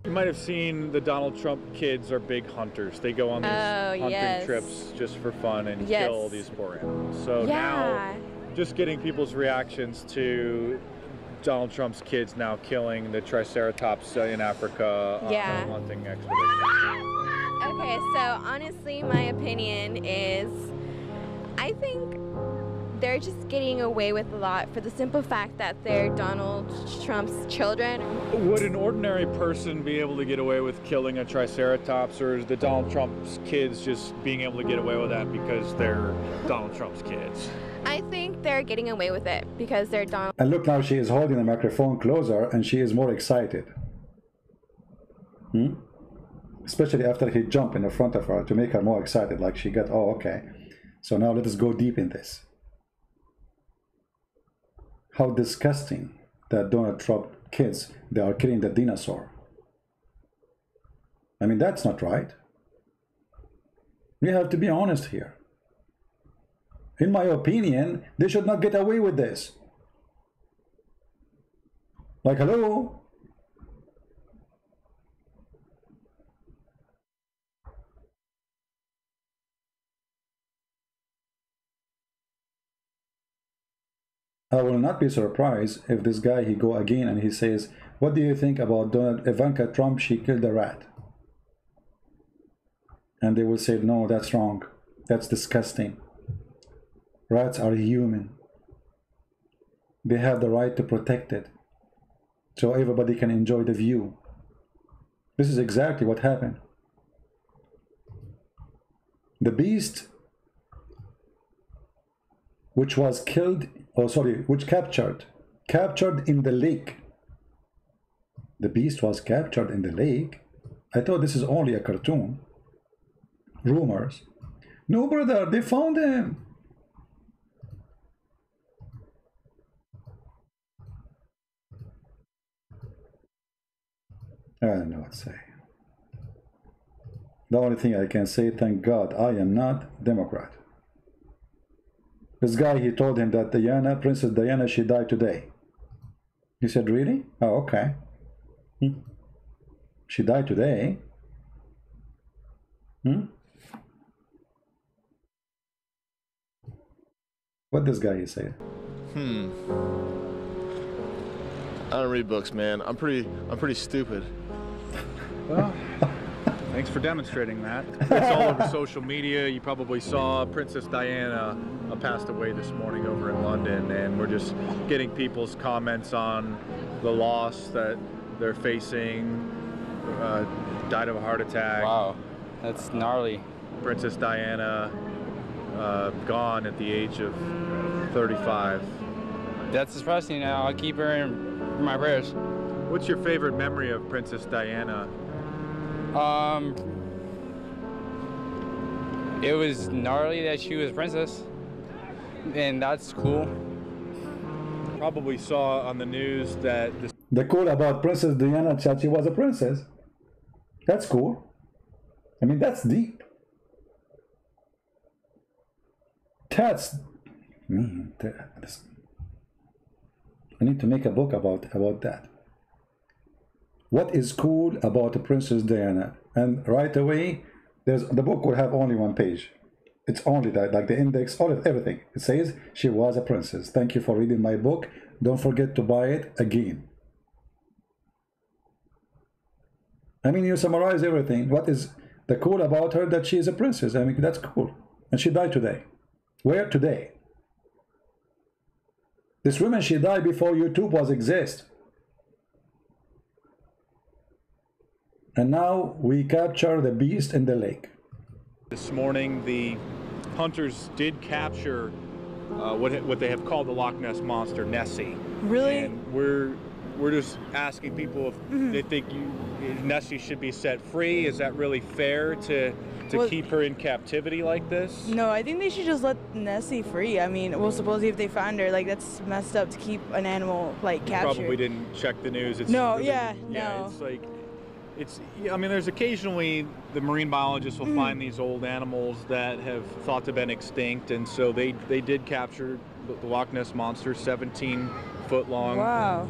You might have seen the Donald Trump kids are big hunters. They go on these oh, hunting yes. trips just for fun and yes. kill these poor animals. So yeah. now, just getting people's reactions to Donald Trump's kids now killing the Triceratops in Africa uh, yeah. on hunting expeditions. Okay, so honestly, my opinion is I think they're just getting away with a lot for the simple fact that they're Donald Trump's children. Would an ordinary person be able to get away with killing a Triceratops, or is the Donald Trump's kids just being able to get away with that because they're Donald Trump's kids? I think they're getting away with it because they're Donald. And look now, she is holding the microphone closer and she is more excited. Hmm? Especially after he jumped in the front of her to make her more excited, like she got, oh, okay. So now let us go deep in this. How disgusting that Donald Trump kids, they are killing the dinosaur. I mean, that's not right. We have to be honest here. In my opinion, they should not get away with this. Like, hello? I will not be surprised if this guy he go again and he says, "What do you think about Donald Ivanka Trump? She killed a rat." And they will say, "No, that's wrong. That's disgusting." Rats are human. They have the right to protect it so everybody can enjoy the view. This is exactly what happened. The beast which was killed, oh sorry, which captured, captured in the lake. The beast was captured in the lake. I thought this is only a cartoon. Rumors. No, brother, they found him. I don't know what to say. The only thing I can say, thank God, I am not Democrat. This guy, he told him that Diana, Princess Diana, she died today. He said, really? Oh, okay. Hmm. She died today. Hmm? What this guy is saying? Hmm. I don't read books, man. I'm pretty I'm pretty stupid. Well, thanks for demonstrating that. It's all over social media. You probably saw Princess Diana uh, passed away this morning over in London, and we're just getting people's comments on the loss that they're facing. Uh, died of a heart attack. Wow, that's gnarly. Princess Diana uh, gone at the age of 35. That's depressing. Now I'll keep her in my prayers. What's your favorite memory of Princess Diana? Um, it was gnarly that she was princess, and that's cool. Probably saw on the news that the cool about Princess Diana that she was a princess. That's cool. I mean, that's deep. That's me. I need to make a book about about that. What is cool about the Princess Diana? And right away, there's the book will have only one page. It's only that, like the index, all of everything. It says she was a princess. Thank you for reading my book. Don't forget to buy it again. I mean, you summarize everything. What is the cool about her that she is a princess? I mean, that's cool. And she died today. Where today? This woman, she died before YouTube was exist. And now we capture the beast in the lake. This morning, the hunters did capture uh, what what they have called the Loch Ness monster, Nessie. Really? And we're we're just asking people if mm -hmm. they think you, Nessie should be set free. Is that really fair to to well, keep her in captivity like this? No, I think they should just let Nessie free. I mean, well, supposedly if they found her, like that's messed up to keep an animal like captured. Probably didn't check the news. It's no, really, yeah, yeah, no. It's like it's I mean there's occasionally the marine biologists will mm. find these old animals that have thought to have been extinct and so they they did capture the Loch Ness monster 17 foot long wow.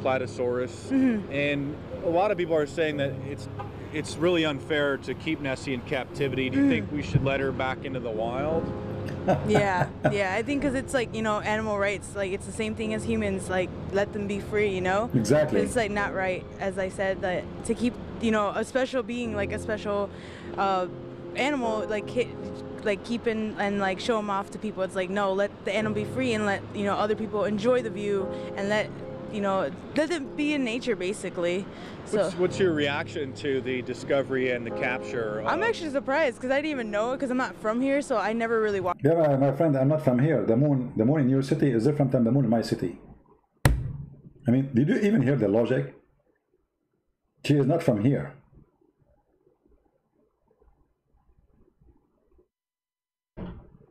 Mm-hmm. and a lot of people are saying that it's it's really unfair to keep Nessie in captivity. Do you mm. think we should let her back into the wild? yeah, yeah. I think because it's like you know animal rights. Like it's the same thing as humans. Like let them be free. You know. Exactly. It's like not right, as I said, that to keep you know a special being like a special uh, animal like hit, like keeping and like show them off to people. It's like no, let the animal be free and let you know other people enjoy the view and let you know let it be in nature basically. So, what's, what's, your reaction to the discovery and the capture? I'm actually surprised because I didn't even know it because I'm not from here, so I never really watched. Yeah, my, my friend, I'm not from here. The moon, the moon in your city is different than the moon in my city. I mean, did you even hear the logic? She is not from here.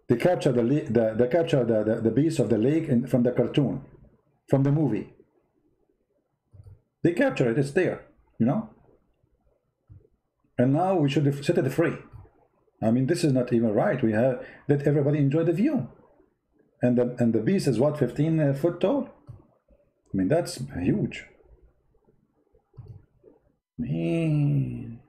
They capture the, the they capture the, the, the beast of the lake in, from the cartoon, from the movie. They capture it, it's there, you know? And now we should set it free. I mean, this is not even right. We have let everybody enjoy the view. And the, and the beast is what, 15 uh, foot tall? I mean, that's huge. Man.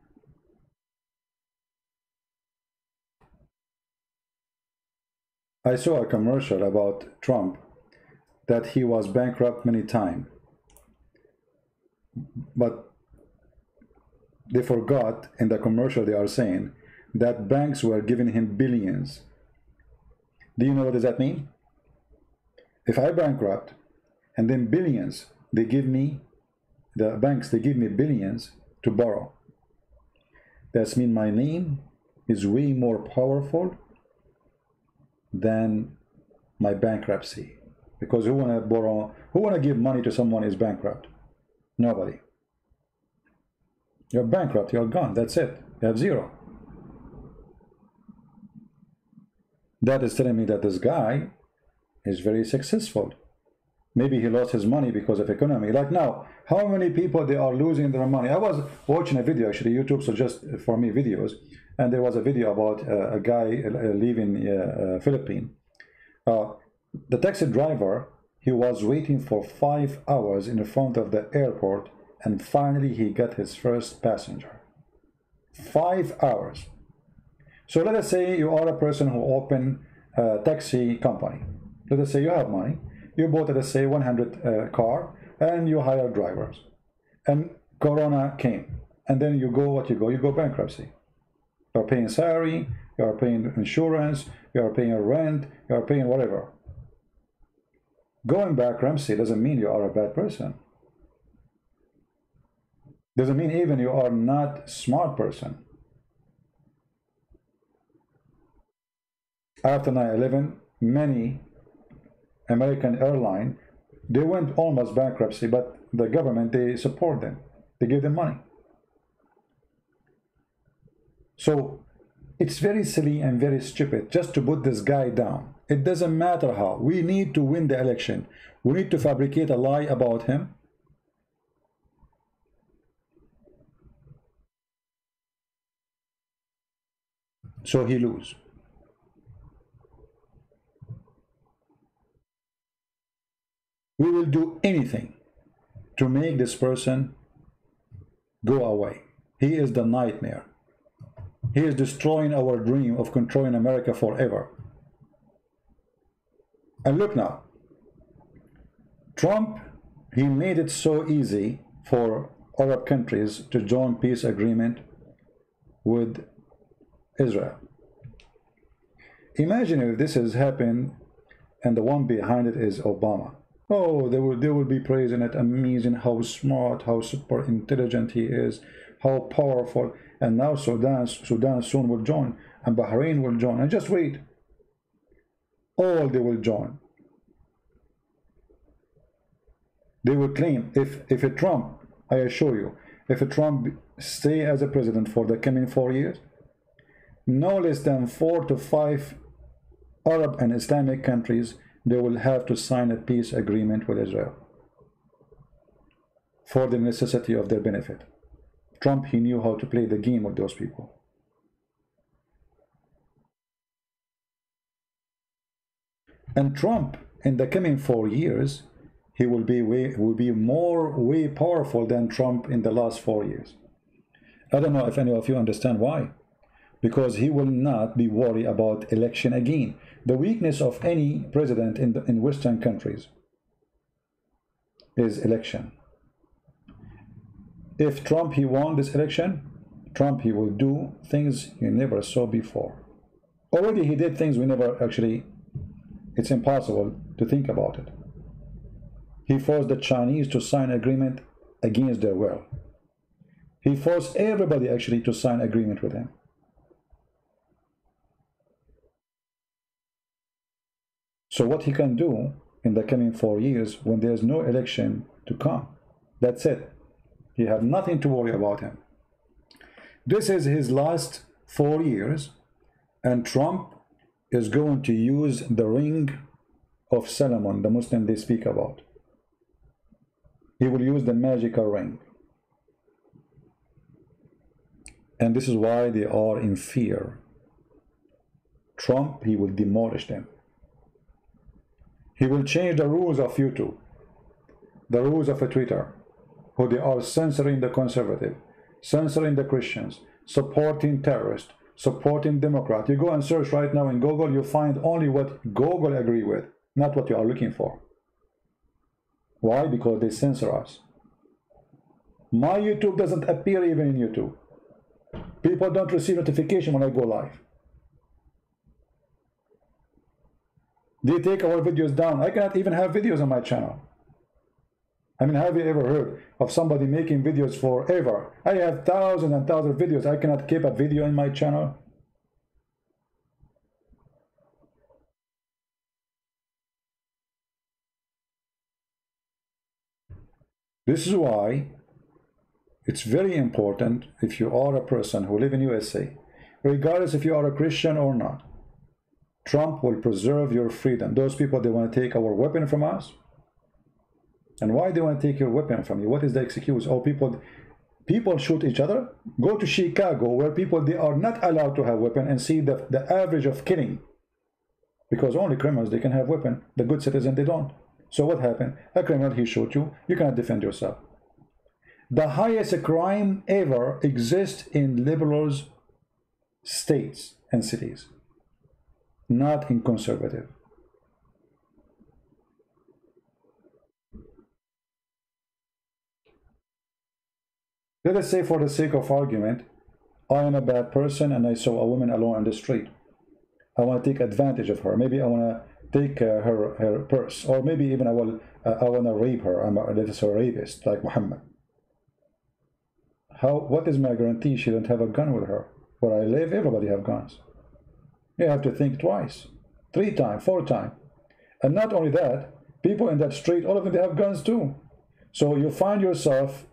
I saw a commercial about Trump that he was bankrupt many times but they forgot in the commercial they are saying that banks were giving him billions. Do you know what does that mean? If I bankrupt and then billions, they give me, the banks, they give me billions to borrow. That's mean my name is way more powerful than my bankruptcy. Because who wanna borrow, who wanna give money to someone is bankrupt? Nobody. You're bankrupt, you're gone, that's it. You have zero. That is telling me that this guy is very successful. maybe he lost his money because of economy like now how many people they are losing their money i was watching a video actually youtube suggests for me videos and there was a video about uh, a guy uh, leaving uh, uh philippines uh, the taxi driver he was waiting for five hours in front of the airport and finally he got his first passenger. Five hours. So let us say you are a person who open a taxi company. Let us say you have money. You bought let's say 100 uh, car and you hire drivers. And corona came and then you go what you go? You go bankruptcy. You're paying salary you are paying insurance you are paying rent you are paying whatever going bankruptcy doesn't mean you are a bad person doesn't mean even you are not smart person after 9-11 many American airline, they went almost bankruptcy, but the government, they support them. They give them money. So it's very silly and very stupid just to put this guy down. It doesn't matter how. We need to win the election. We need to fabricate a lie about him. So he lose. We will do anything to make this person go away. He is the nightmare. He is destroying our dream of controlling America forever. And look now, Trump, he made it so easy for Arab countries to join peace agreement with Israel. Imagine if this has happened and the one behind it is Obama. Oh, they will they will be praising it, amazing how smart, how super intelligent he is, how powerful. And now Sudan Sudan soon will join, and Bahrain will join. And just wait. All they will join. They will claim if if a Trump, I assure you, if a Trump stay as a president for the coming four years, no less than four to five Arab and Islamic countries they will have to sign a peace agreement with Israel for the necessity of their benefit. Trump, he knew how to play the game with those people. And Trump, in the coming four years, he will be way, will be more way powerful than Trump in the last four years. I don't know if any of you understand why. Because he will not be worried about election again the weakness of any president in, the, in Western countries is election. If Trump, he won this election, Trump, he will do things you never saw before. Already he did things we never actually, it's impossible to think about it. He forced the Chinese to sign agreement against their will. He forced everybody actually to sign agreement with him. So what he can do in the coming four years when there's no election to come, that's it. You have nothing to worry about him. This is his last four years, and Trump is going to use the ring of Solomon, the Muslim they speak about. He will use the magical ring. And this is why they are in fear. Trump, he will demolish them. He will change the rules of YouTube, the rules of Twitter, who they are censoring the conservative, censoring the Christians, supporting terrorists, supporting Democrat. You go and search right now in Google, you find only what Google agree with, not what you are looking for. Why? Because they censor us. My YouTube doesn't appear even in YouTube. People don't receive notification when I go live. They take our videos down. I cannot even have videos on my channel. I mean, have you ever heard of somebody making videos forever? I have thousands and thousands of videos. I cannot keep a video in my channel. This is why it's very important if you are a person who live in USA, regardless if you are a Christian or not, Trump will preserve your freedom. Those people, they want to take our weapon from us. And why they want to take your weapon from you? What is the excuse? Oh, people people shoot each other. Go to Chicago where people they are not allowed to have weapon and see the, the average of killing. Because only criminals they can have weapon. The good citizen they don't. So what happened? A criminal he shoot you, you cannot defend yourself. The highest crime ever exists in liberals states and cities, not in conservative. Let us say for the sake of argument, I am a bad person and I saw a woman alone on the street. I want to take advantage of her. Maybe I want to take uh, her her purse, or maybe even I will uh, I want to rape her. I'm a, that is a rapist like Muhammad. How? What is my guarantee she don't have a gun with her? Where I live, everybody have guns. You have to think twice, three times, four times, and not only that, people in that street, all of them they have guns too. So you find yourself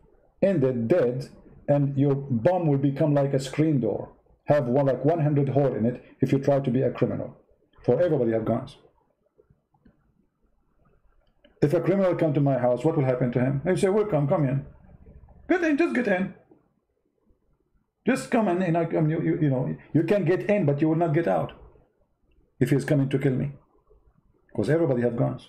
ended dead and your bomb will become like a screen door. Have one like 100 hole in it if you try to be a criminal. For everybody have guns. If a criminal come to my house what will happen to him? I say welcome come in. Get in just get in. Just come in and I, um, you, you, you know you can get in but you will not get out if he's coming to kill me. Because everybody have guns.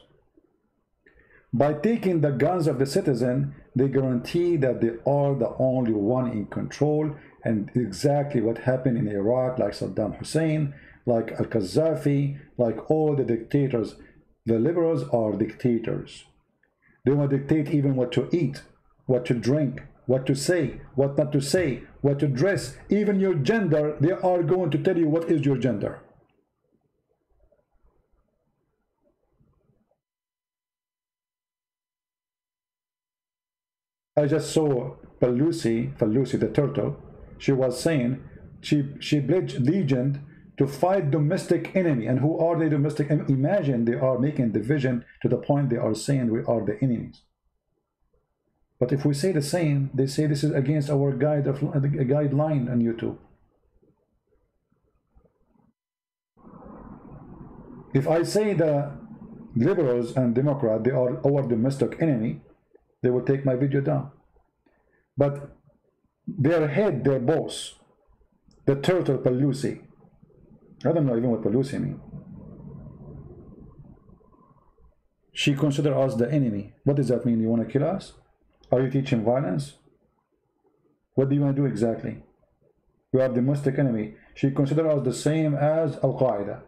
By taking the guns of the citizen, they guarantee that they are the only one in control and exactly what happened in Iraq, like Saddam Hussein, like Al-Qaddafi, like all the dictators. The liberals are dictators. They want to dictate even what to eat, what to drink, what to say, what not to say, what to dress, even your gender, they are going to tell you what is your gender. I just saw Pelosi, Pelosi the turtle, she was saying she she pledged legion to fight domestic enemy. And who are the domestic? Imagine they are making division to the point they are saying we are the enemies. But if we say the same, they say this is against our guide of uh, a guideline on YouTube. If I say the liberals and Democrat, they are our domestic enemy, they will take my video down. But their head, their boss, the turtle Pelosi, I don't know even what Pelosi means. She consider us the enemy. What does that mean? You want to kill us? Are you teaching violence? What do you want to do exactly? You have domestic enemy. She consider us the same as Al-Qaeda.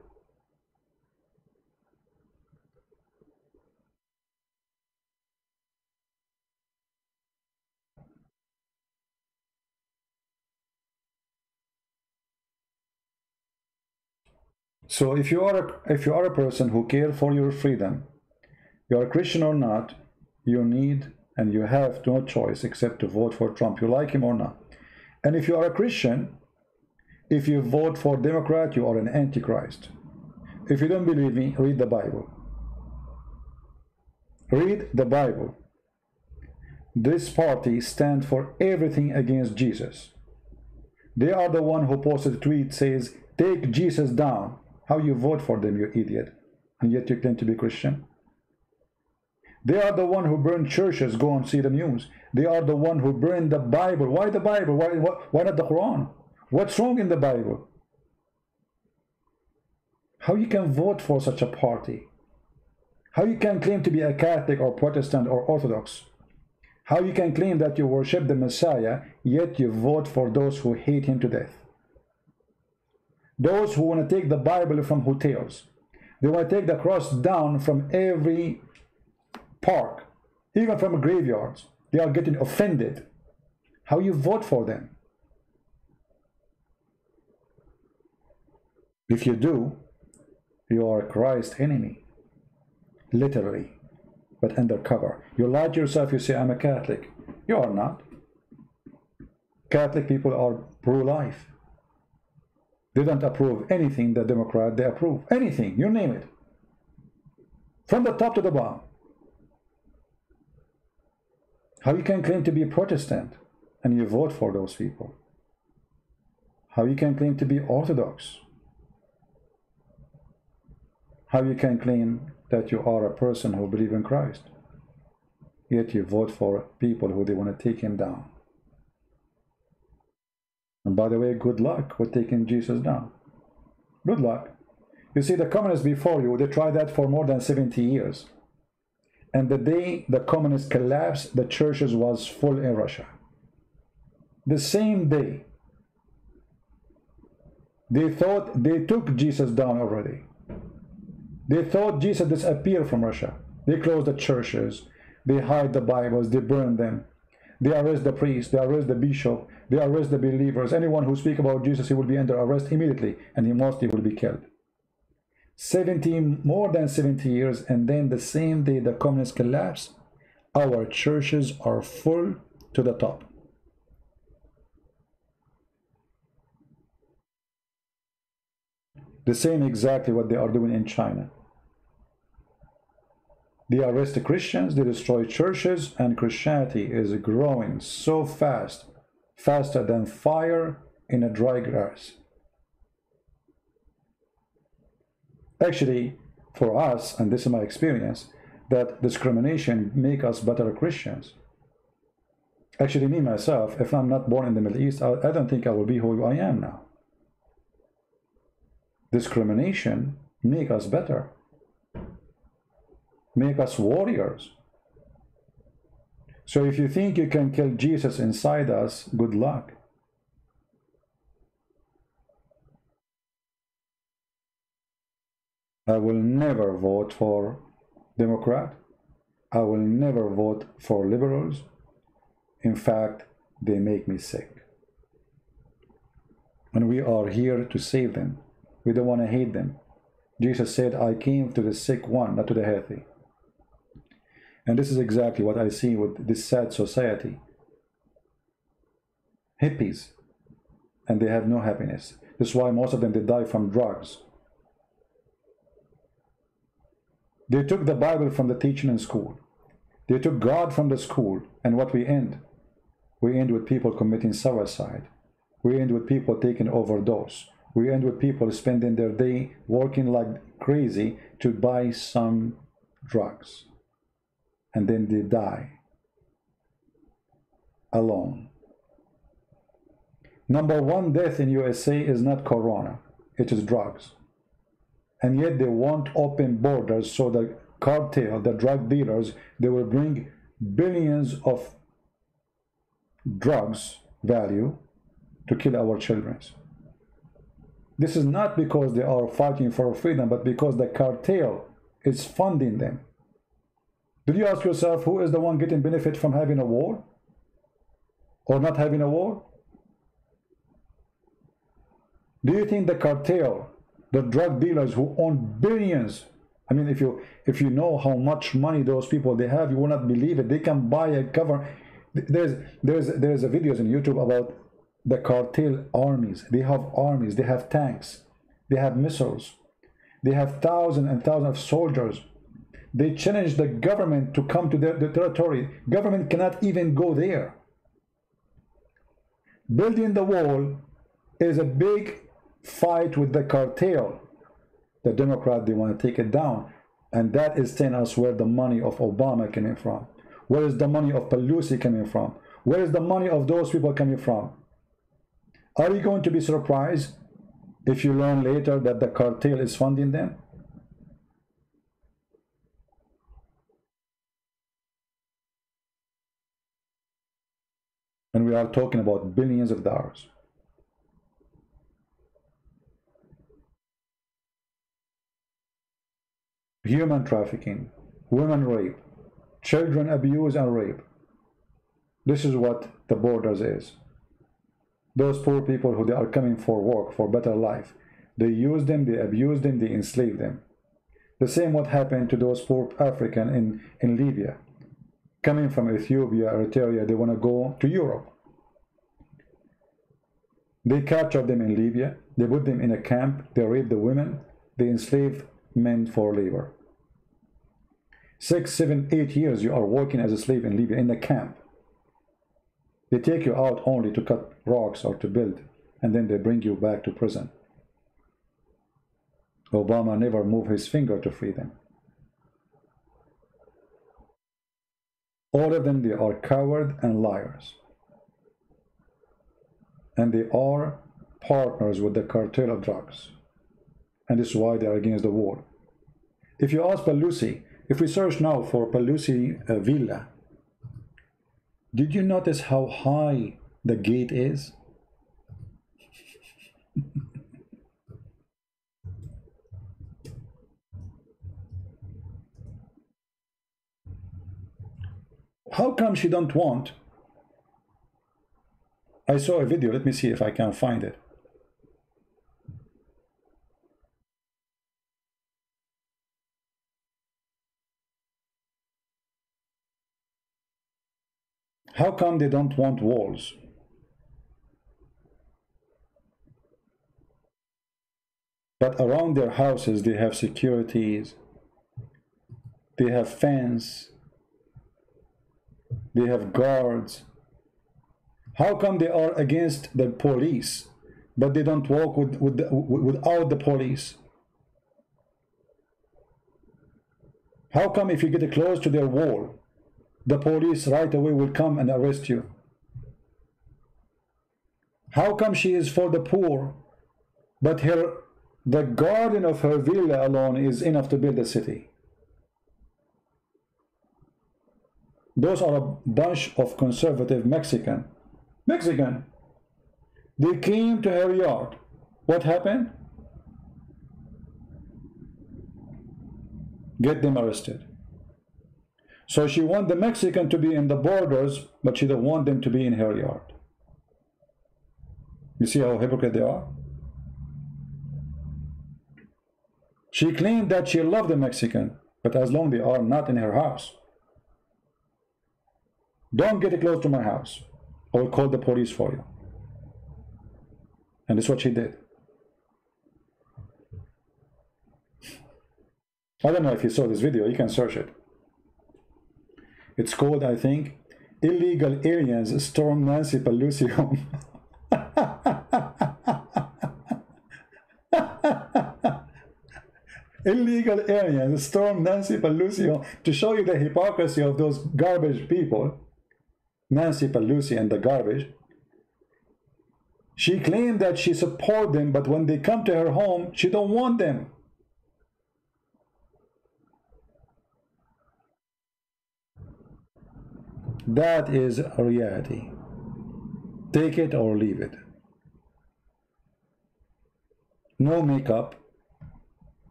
So if you are a, if you are a person who care for your freedom, you are a Christian or not, you need and you have no choice except to vote for Trump. You like him or not. And if you are a Christian, if you vote for Democrat, you are an antichrist. If you don't believe me, read the Bible. Read the Bible. This party stands for everything against Jesus. They are the one who posted a tweet says, take Jesus down. How you vote for them, you idiot, and yet you claim to be Christian? They are the one who burn churches. Go and see the news. They are the one who burn the Bible. Why the Bible? Why, why, why not the Quran? What's wrong in the Bible? How you can vote for such a party? How you can claim to be a Catholic or Protestant or Orthodox? How you can claim that you worship the Messiah, yet you vote for those who hate him to death? Those who want to take the Bible from hotels. They want to take the cross down from every park, even from graveyards. They are getting offended. How you vote for them? If you do, you are Christ's enemy. Literally. But undercover. You lie to yourself, you say, I'm a Catholic. You are not. Catholic people are pro-life. They don't approve anything the Democrat, they approve anything, you name it. From the top to the bottom. How you can claim to be a Protestant and you vote for those people? How you can claim to be Orthodox? How you can claim that you are a person who believe in Christ? yet you vote for people who they want to take him down. And by the way, good luck with taking Jesus down. Good luck. You see, the communists before you, they tried that for more than 70 years. And the day the communists collapsed, the churches was full in Russia. The same day. They thought they took Jesus down already. They thought Jesus disappeared from Russia. They closed the churches. They hide the Bibles. They burn them. They arrest the priest. They arrest the bishop. They arrest the believers. Anyone who speak about Jesus, he will be under arrest immediately, and he mostly will be killed. 17, more than 70 years, and then the same day the communists collapse, our churches are full to the top. The same exactly what they are doing in China. They arrest the Christians, they destroy churches, and Christianity is growing so fast, faster than fire in a dry grass. Actually, for us, and this is my experience, that discrimination make us better Christians. Actually, me myself, if I'm not born in the Middle East, I, I don't think I will be who I am now. Discrimination make us better make us warriors. So if you think you can kill Jesus inside us, good luck. I will never vote for Democrat. I will never vote for liberals. In fact, they make me sick. And we are here to save them. We don't want to hate them. Jesus said, I came to the sick one, not to the healthy. And this is exactly what I see with this sad society. Hippies, and they have no happiness. This is why most of them they die from drugs. They took the Bible from the teaching in school. They took God from the school, and what we end? We end with people committing suicide. We end with people taking overdose. We end with people spending their day working like crazy to buy some drugs and then they die alone. Number one death in USA is not corona, it is drugs. And yet they want open borders so the cartel, the drug dealers, they will bring billions of drugs value to kill our children. This is not because they are fighting for freedom, but because the cartel is funding them. Did you ask yourself who is the one getting benefit from having a war? Or not having a war? Do you think the cartel, the drug dealers who own billions, I mean, if you if you know how much money those people they have, you will not believe it. They can buy a cover. There's there's there's a videos on YouTube about the cartel armies. They have armies. They have tanks. They have missiles. They have thousands and thousands of soldiers they challenge the government to come to their, territory. Government cannot even go there. Building the wall is a big fight with the cartel. The Democrat, they want to take it down. And that is telling us where the money of Obama coming from. Where is the money of Pelosi coming from? Where is the money of those people coming from? Are you going to be surprised if you learn later that the cartel is funding them? And we are talking about billions of dollars. Human trafficking, women rape, children abuse and rape. This is what the borders is. Those poor people who they are coming for work, for better life, they use them, they abuse them, they enslave them. The same what happened to those poor African in, in Libya coming from Ethiopia, Eritrea, they want to go to Europe. They capture them in Libya, they put them in a camp, they rape the women, they enslave men for labor. Six, seven, eight years you are working as a slave in Libya, in the camp. They take you out only to cut rocks or to build, and then they bring you back to prison. Obama never moved his finger to free them. All of them, they are coward and liars. And they are partners with the cartel of drugs. And this is why they are against the war. If you ask Pelosi, if we search now for Pelosi uh, Villa, did you notice how high the gate is? How come she don't want? I saw a video. Let me see if I can find it. How come they don't want walls? But around their houses, they have securities, they have fence, they have guards. How come they are against the police, but they don't walk with, with the, without the police? How come if you get close to their wall, the police right away will come and arrest you? How come she is for the poor, but her the garden of her villa alone is enough to build a city? Those are a bunch of conservative Mexican. Mexican. They came to her yard. What happened? Get them arrested. So she want the Mexican to be in the borders, but she don't want them to be in her yard. You see how hypocrite they are? She claimed that she loved the Mexican, but as long they are not in her house, don't get close to my house. I will call the police for you. And that's what she did. I don't know if you saw this video, you can search it. It's called, I think, Illegal Aliens Storm Nancy Pelosi Home. Illegal aliens storm Nancy Pelosi home to show you the hypocrisy of those garbage people. Nancy Pelosi and the garbage. She claimed that she support them, but when they come to her home, she don't want them. That is a reality. Take it or leave it. No makeup,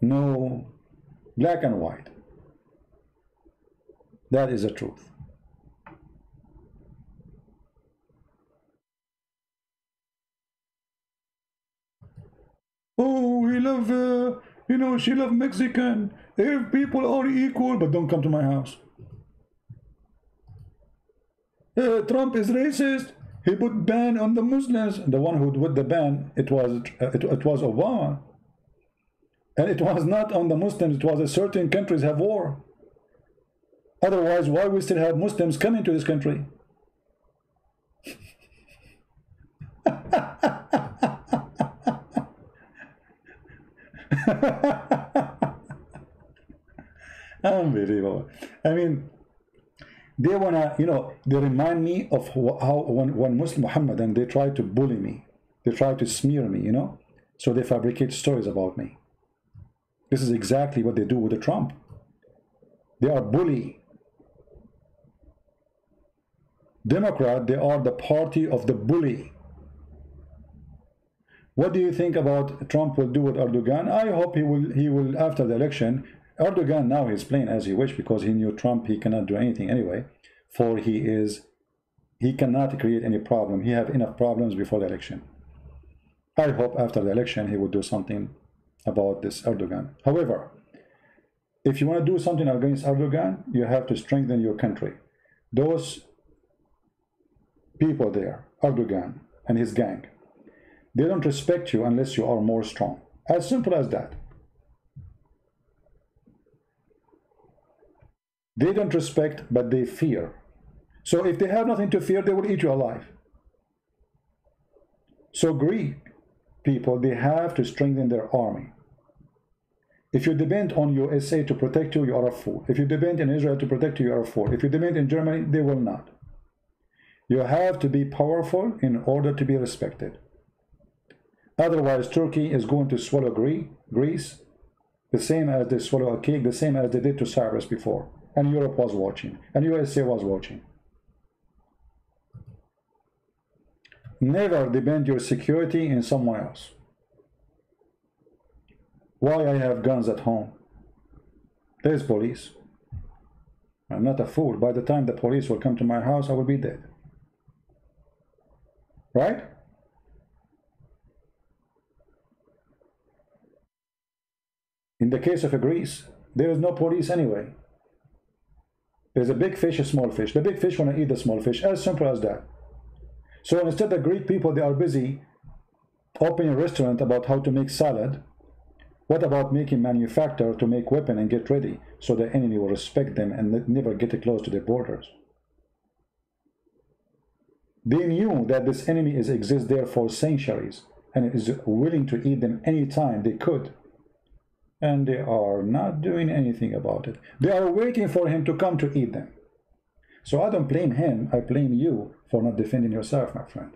no black and white. That is the truth. Oh, we love, uh, you know, she love Mexican. If people are equal, but don't come to my house. Uh, Trump is racist. He put ban on the Muslims. The one who put the ban, it was uh, it, it was Obama. And it was not on the Muslims. It was a certain countries have war. Otherwise, why we still have Muslims coming to this country? Unbelievable. I mean, they wanna, you know, they remind me of how when, when Muslim Muhammad and they try to bully me, they try to smear me, you know, so they fabricate stories about me. This is exactly what they do with the Trump. They are bully. Democrat, they are the party of the bully. What do you think about Trump will do with Erdogan? I hope he will, he will after the election. Erdogan now is playing as he wish because he knew Trump, he cannot do anything anyway. For he is, he cannot create any problem. He have enough problems before the election. I hope after the election he will do something about this Erdogan. However, if you want to do something against Erdogan, you have to strengthen your country. Those people there, Erdogan and his gang, they don't respect you unless you are more strong. As simple as that. They don't respect, but they fear. So if they have nothing to fear, they will eat you alive. So Greek people, they have to strengthen their army. If you depend on USA to protect you, you are a fool. If you depend on Israel to protect you, you are a fool. If you depend in Germany, they will not. You have to be powerful in order to be respected. Otherwise, Turkey is going to swallow Greece, the same as they swallow a cake, the same as they did to Cyprus before. And Europe was watching, and USA was watching. Never depend your security in someone else. Why I have guns at home? There's police. I'm not a fool. By the time the police will come to my house, I will be dead. Right? In the case of a Greece, there is no police anyway. There's a big fish, a small fish. The big fish want to eat the small fish. As simple as that. So instead, the Greek people, they are busy opening a restaurant about how to make salad. What about making manufacture to make weapon and get ready so the enemy will respect them and never get close to their borders? They knew that this enemy is exists there for centuries and is willing to eat them anytime they could and they are not doing anything about it. They are waiting for him to come to eat them. So I don't blame him, I blame you for not defending yourself, my friend.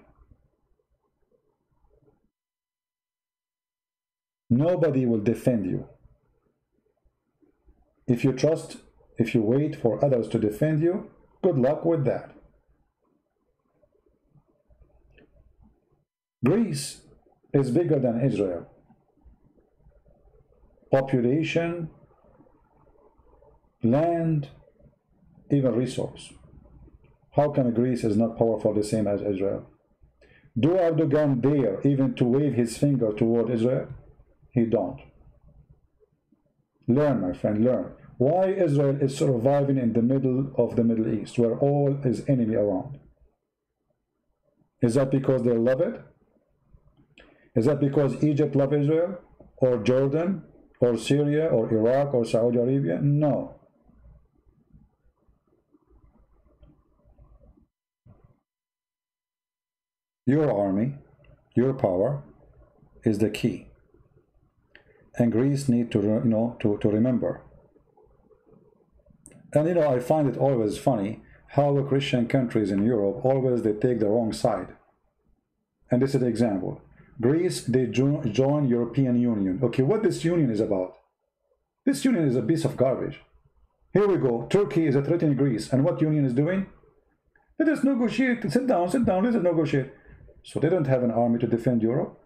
Nobody will defend you. If you trust, if you wait for others to defend you, good luck with that. Greece is bigger than Israel population, land, even resource. How can Greece is not powerful the same as Israel? Do Erdogan dare even to wave his finger toward Israel? He don't. Learn, my friend, learn. Why Israel is surviving in the middle of the Middle East, where all is enemy around. Is that because they love it? Is that because Egypt love Israel? Or Jordan? Or Syria or Iraq or Saudi Arabia? No. Your army, your power is the key. And Greece need to, you know, to, to remember. And, you know, I find it always funny how the Christian countries in Europe always they take the wrong side. And this is the example. Greece, they jo join European Union. Okay, what this union is about? This union is a piece of garbage. Here we go. Turkey is a threatening Greece. And what union is doing? Let us negotiate. Sit down, sit down, let us negotiate. So they don't have an army to defend Europe.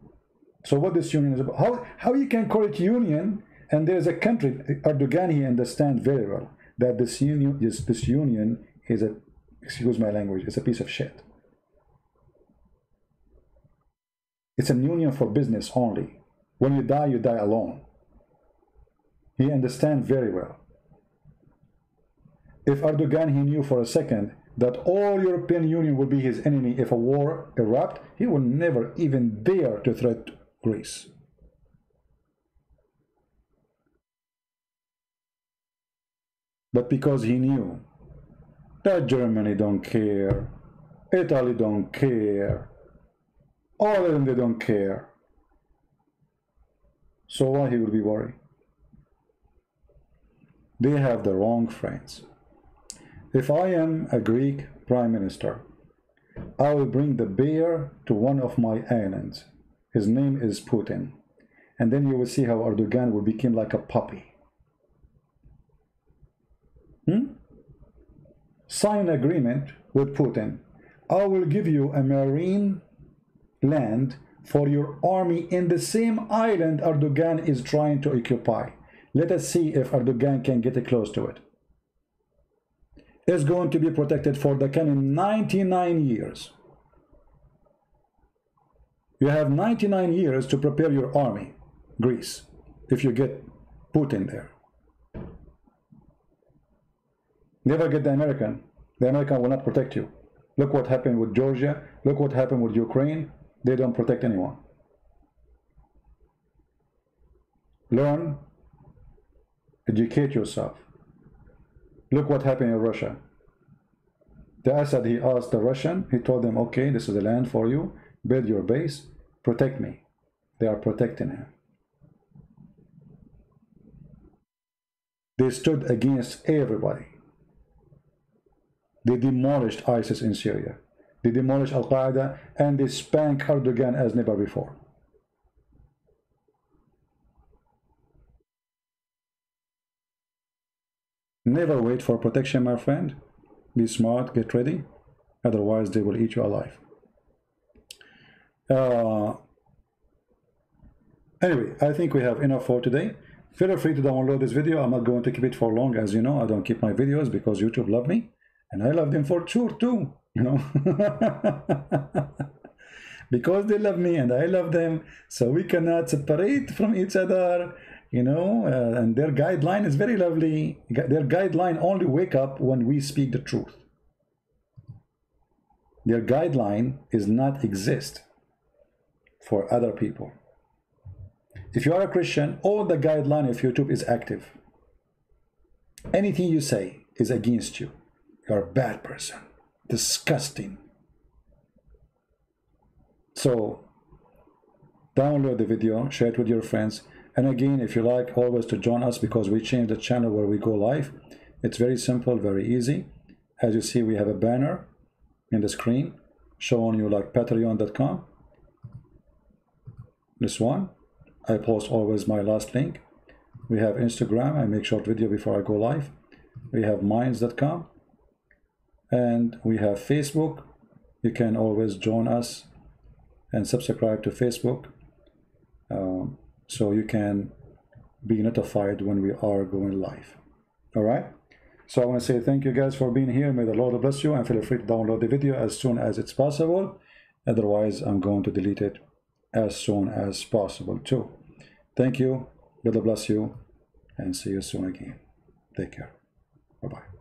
So what this union is about? How, how you can call it union and there's a country, Erdogan, he understands very well that this union, this, this union is a, excuse my language, it's a piece of shit. It's a union for business only. When you die, you die alone. He understands very well. If Erdogan he knew for a second that all European Union would be his enemy if a war erupt, he would never even dare to threat Greece. But because he knew that Germany don't care, Italy don't care, all of them, they don't care. So why he will be worried? They have the wrong friends. If I am a Greek prime minister, I will bring the bear to one of my islands. His name is Putin. And then you will see how Erdogan will become like a puppy. Hmm? Sign agreement with Putin. I will give you a marine land for your army in the same island Erdogan is trying to occupy. Let us see if Erdogan can get close to it. It's going to be protected for the coming 99 years. You have 99 years to prepare your army, Greece, if you get Putin there. Never get the American. The American will not protect you. Look what happened with Georgia. Look what happened with Ukraine. They don't protect anyone. Learn, educate yourself. Look what happened in Russia. The Assad, he asked the Russian, he told them, okay, this is the land for you, build your base, protect me. They are protecting him. They stood against everybody. They demolished ISIS in Syria. They demolished Al Qaeda and they spank Erdogan as never before. Never wait for protection, my friend. Be smart, get ready. Otherwise, they will eat you alive. Uh, anyway, I think we have enough for today. Feel free to download this video. I'm not going to keep it for long. As you know, I don't keep my videos because YouTube love me. And I love them for sure too, you know. because they love me and I love them. So we cannot separate from each other, you know. Uh, and their guideline is very lovely. Their guideline only wake up when we speak the truth. Their guideline is not exist for other people. If you are a Christian, all the guideline of YouTube is active. Anything you say is against you. You're a bad person. Disgusting. So, download the video, share it with your friends. And again, if you like always to join us because we change the channel where we go live. It's very simple, very easy. As you see, we have a banner in the screen showing you like patreon.com. This one I post always my last link. We have Instagram. I make short video before I go live. We have minds.com. And we have Facebook. You can always join us and subscribe to Facebook. Um, so you can be notified when we are going live. All right. So I want to say thank you guys for being here. May the Lord bless you and feel free to download the video as soon as it's possible. Otherwise, I'm going to delete it as soon as possible too. Thank you. God bless you and see you soon again. Take care. Bye-bye.